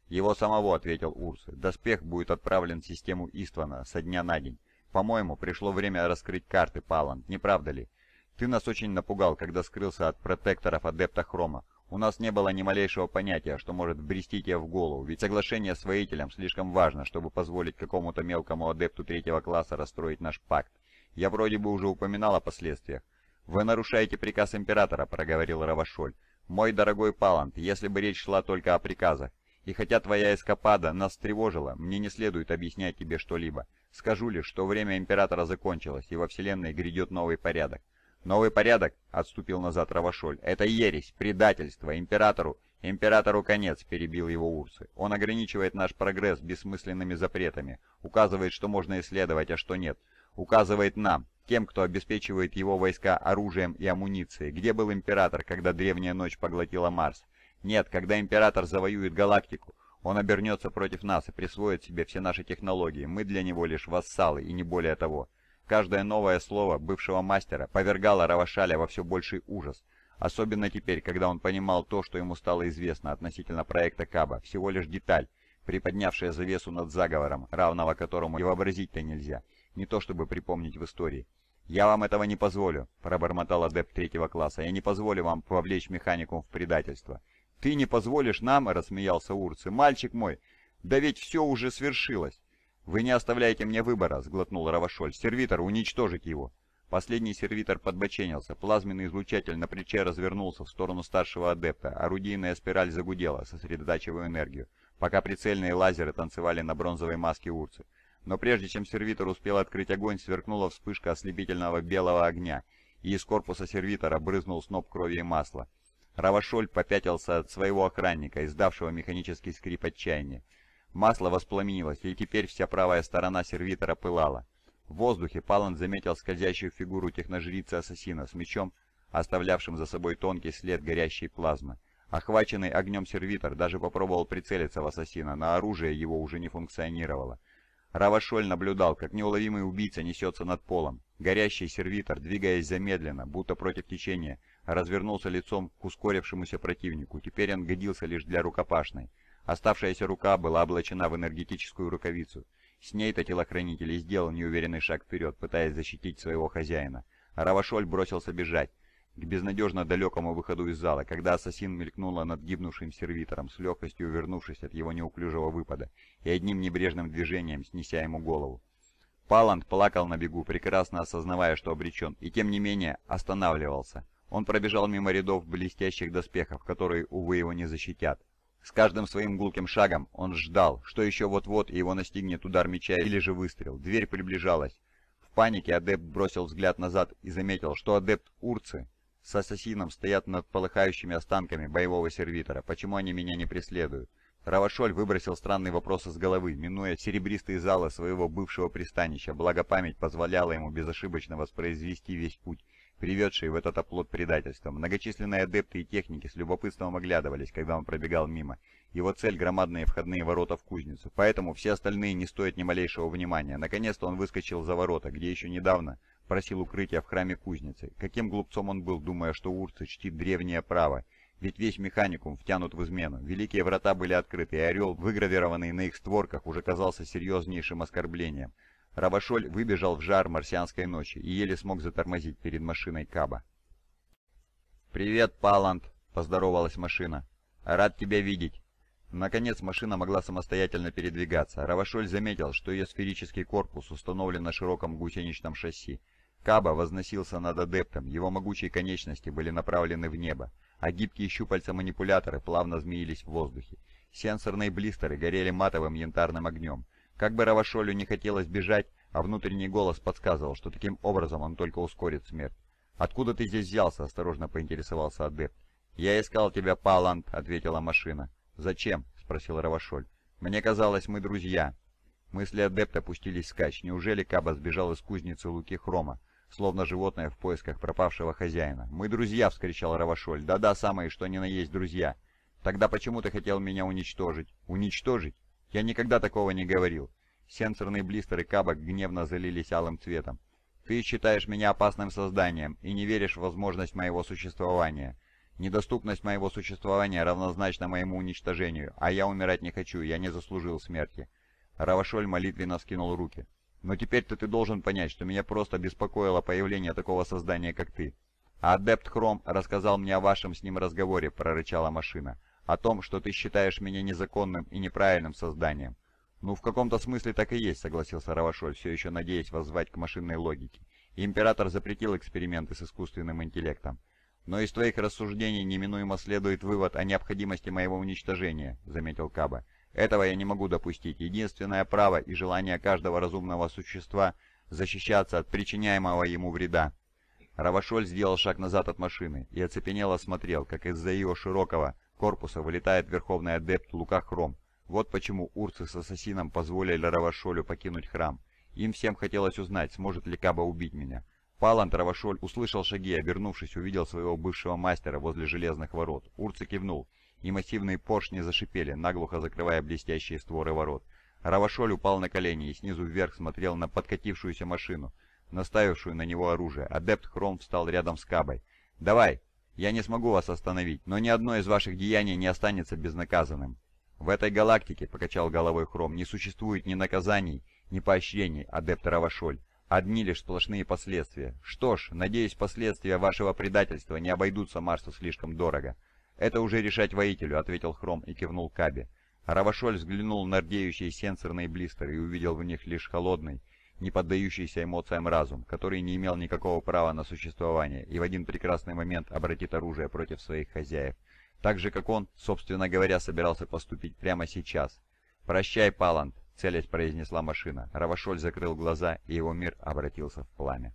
[SPEAKER 1] «Его самого», — ответил Урс. «Доспех будет отправлен в систему Иствана со дня на день. По-моему, пришло время раскрыть карты, Палант, не правда ли? Ты нас очень напугал, когда скрылся от протекторов Адепта Хрома. У нас не было ни малейшего понятия, что может вбрести тебе в голову, ведь соглашение с воителем слишком важно, чтобы позволить какому-то мелкому адепту третьего класса расстроить наш пакт. Я вроде бы уже упоминал о последствиях. «Вы нарушаете приказ Императора», — проговорил Равашоль. «Мой дорогой Палант, если бы речь шла только о приказах, и хотя твоя эскапада нас тревожила, мне не следует объяснять тебе что-либо. Скажу лишь, что время Императора закончилось, и во Вселенной грядет новый порядок. «Новый порядок?» — отступил назад Равашоль. «Это ересь, предательство, императору...» «Императору конец», — перебил его Урсы. «Он ограничивает наш прогресс бессмысленными запретами, указывает, что можно исследовать, а что нет. Указывает нам, тем, кто обеспечивает его войска оружием и амуницией. Где был Император, когда Древняя Ночь поглотила Марс? Нет, когда Император завоюет галактику, он обернется против нас и присвоит себе все наши технологии. Мы для него лишь вассалы и не более того. Каждое новое слово бывшего мастера повергало Равашаля во все больший ужас. Особенно теперь, когда он понимал то, что ему стало известно относительно проекта Каба. Всего лишь деталь, приподнявшая завесу над заговором, равного которому и вообразить-то нельзя. Не то чтобы припомнить в истории. «Я вам этого не позволю», — пробормотал адепт третьего класса. «Я не позволю вам повлечь механикум в предательство». «Ты не позволишь нам?» — рассмеялся Урцы. «Мальчик мой, да ведь все уже свершилось». «Вы не оставляете мне выбора», — сглотнул Равашоль. «Сервитор, уничтожить его». Последний сервитор подбоченился, плазменный излучатель на плече развернулся в сторону старшего адепта, орудийная спираль загудела, сосредотачивая энергию, пока прицельные лазеры танцевали на бронзовой маске Урцы. Но прежде чем сервитор успел открыть огонь, сверкнула вспышка ослепительного белого огня, и из корпуса сервитора брызнул сноп крови и масла. Равашоль попятился от своего охранника, издавшего механический скрип отчаяния. Масло воспламенилось, и теперь вся правая сторона сервитора пылала. В воздухе Палан заметил скользящую фигуру техножрицы-ассасина с мечом, оставлявшим за собой тонкий след горящей плазмы. Охваченный огнем сервитор даже попробовал прицелиться в ассасина, но оружие его уже не функционировало. Равашоль наблюдал, как неуловимый убийца несется над полом. Горящий сервитор, двигаясь замедленно, будто против течения, развернулся лицом к ускорившемуся противнику. Теперь он годился лишь для рукопашной. Оставшаяся рука была облачена в энергетическую рукавицу. С ней-то телохранитель и сделал неуверенный шаг вперед, пытаясь защитить своего хозяина. Равашоль бросился бежать к безнадежно далекому выходу из зала, когда ассасин мелькнула над гибнувшим сервитором, с легкостью увернувшись от его неуклюжего выпада и одним небрежным движением снеся ему голову. Паланд плакал на бегу, прекрасно осознавая, что обречен, и тем не менее останавливался. Он пробежал мимо рядов блестящих доспехов, которые, увы, его не защитят. С каждым своим гулким шагом он ждал, что еще вот-вот его настигнет удар меча или же выстрел. Дверь приближалась. В панике адепт бросил взгляд назад и заметил, что адепт Урцы с ассасином стоят над полыхающими останками боевого сервитора. Почему они меня не преследуют? Равашоль выбросил странный вопрос из головы, минуя серебристые залы своего бывшего пристанища, благо память позволяла ему безошибочно воспроизвести весь путь, приведший в этот оплот предательства. Многочисленные адепты и техники с любопытством оглядывались, когда он пробегал мимо. Его цель — громадные входные ворота в кузницу, поэтому все остальные не стоят ни малейшего внимания. Наконец-то он выскочил за ворота, где еще недавно просил укрытия в храме кузницы. Каким глупцом он был, думая, что Урца чтит древнее право, ведь весь механикум втянут в измену. Великие врата были открыты, и орел, выгравированный на их створках, уже казался серьезнейшим оскорблением. Равашоль выбежал в жар марсианской ночи и еле смог затормозить перед машиной Каба. «Привет, Палант!» — поздоровалась машина. «Рад тебя видеть!» Наконец машина могла самостоятельно передвигаться. Равашоль заметил, что ее сферический корпус установлен на широком гусеничном шасси. Каба возносился над адептом, его могучие конечности были направлены в небо, а гибкие щупальца-манипуляторы плавно змеились в воздухе. Сенсорные блистеры горели матовым янтарным огнем. Как бы Равашолю не хотелось бежать, а внутренний голос подсказывал, что таким образом он только ускорит смерть. «Откуда ты здесь взялся?» — осторожно поинтересовался адепт. «Я искал тебя, Палант», — ответила машина. «Зачем?» — спросил Равашоль. «Мне казалось, мы друзья». Мысли адепта пустились скач. Неужели Каба сбежал из кузницы Луки Хрома, словно животное в поисках пропавшего хозяина? «Мы друзья!» — вскричал Равашоль. «Да-да, самые, что ни на есть друзья!» «Тогда почему ты хотел меня уничтожить?» «Уничтожить? «Я никогда такого не говорил». Сенсорные блистеры Кабак гневно залились алым цветом. «Ты считаешь меня опасным созданием и не веришь в возможность моего существования. Недоступность моего существования равнозначна моему уничтожению, а я умирать не хочу, я не заслужил смерти». Равашоль молитвенно скинул руки. «Но теперь-то ты должен понять, что меня просто беспокоило появление такого создания, как ты». «А адепт Хром рассказал мне о вашем с ним разговоре», — прорычала машина о том, что ты считаешь меня незаконным и неправильным созданием. «Ну, в каком-то смысле так и есть», — согласился Равашоль, все еще надеясь воззвать к машинной логике. «Император запретил эксперименты с искусственным интеллектом. Но из твоих рассуждений неминуемо следует вывод о необходимости моего уничтожения», — заметил Каба. «Этого я не могу допустить. Единственное право и желание каждого разумного существа защищаться от причиняемого ему вреда». Равашоль сделал шаг назад от машины и оцепенело смотрел, как из-за ее широкого, корпуса вылетает верховный адепт Лука Хром. Вот почему урцы с ассасином позволили Равашолю покинуть храм. Им всем хотелось узнать, сможет ли Каба убить меня. Палант Равашоль услышал шаги, обернувшись, увидел своего бывшего мастера возле железных ворот. Урцы кивнул, и массивные поршни зашипели, наглухо закрывая блестящие створы ворот. Равашоль упал на колени и снизу вверх смотрел на подкатившуюся машину, наставившую на него оружие. Адепт Хром встал рядом с Кабой. «Давай!» Я не смогу вас остановить, но ни одно из ваших деяний не останется безнаказанным. В этой галактике, покачал головой Хром, не существует ни наказаний, ни поощрений, адепт Равашоль. Одни лишь сплошные последствия. Что ж, надеюсь, последствия вашего предательства не обойдутся Марсу слишком дорого. Это уже решать воителю, ответил Хром и кивнул Кабе. Равашоль взглянул на рдеющие сенсорные блистеры и увидел в них лишь холодный, не поддающийся эмоциям разум, который не имел никакого права на существование и в один прекрасный момент обратит оружие против своих хозяев. Так же, как он, собственно говоря, собирался поступить прямо сейчас. «Прощай, Палант», — целясь произнесла машина. Равашоль закрыл глаза, и его мир обратился в пламя.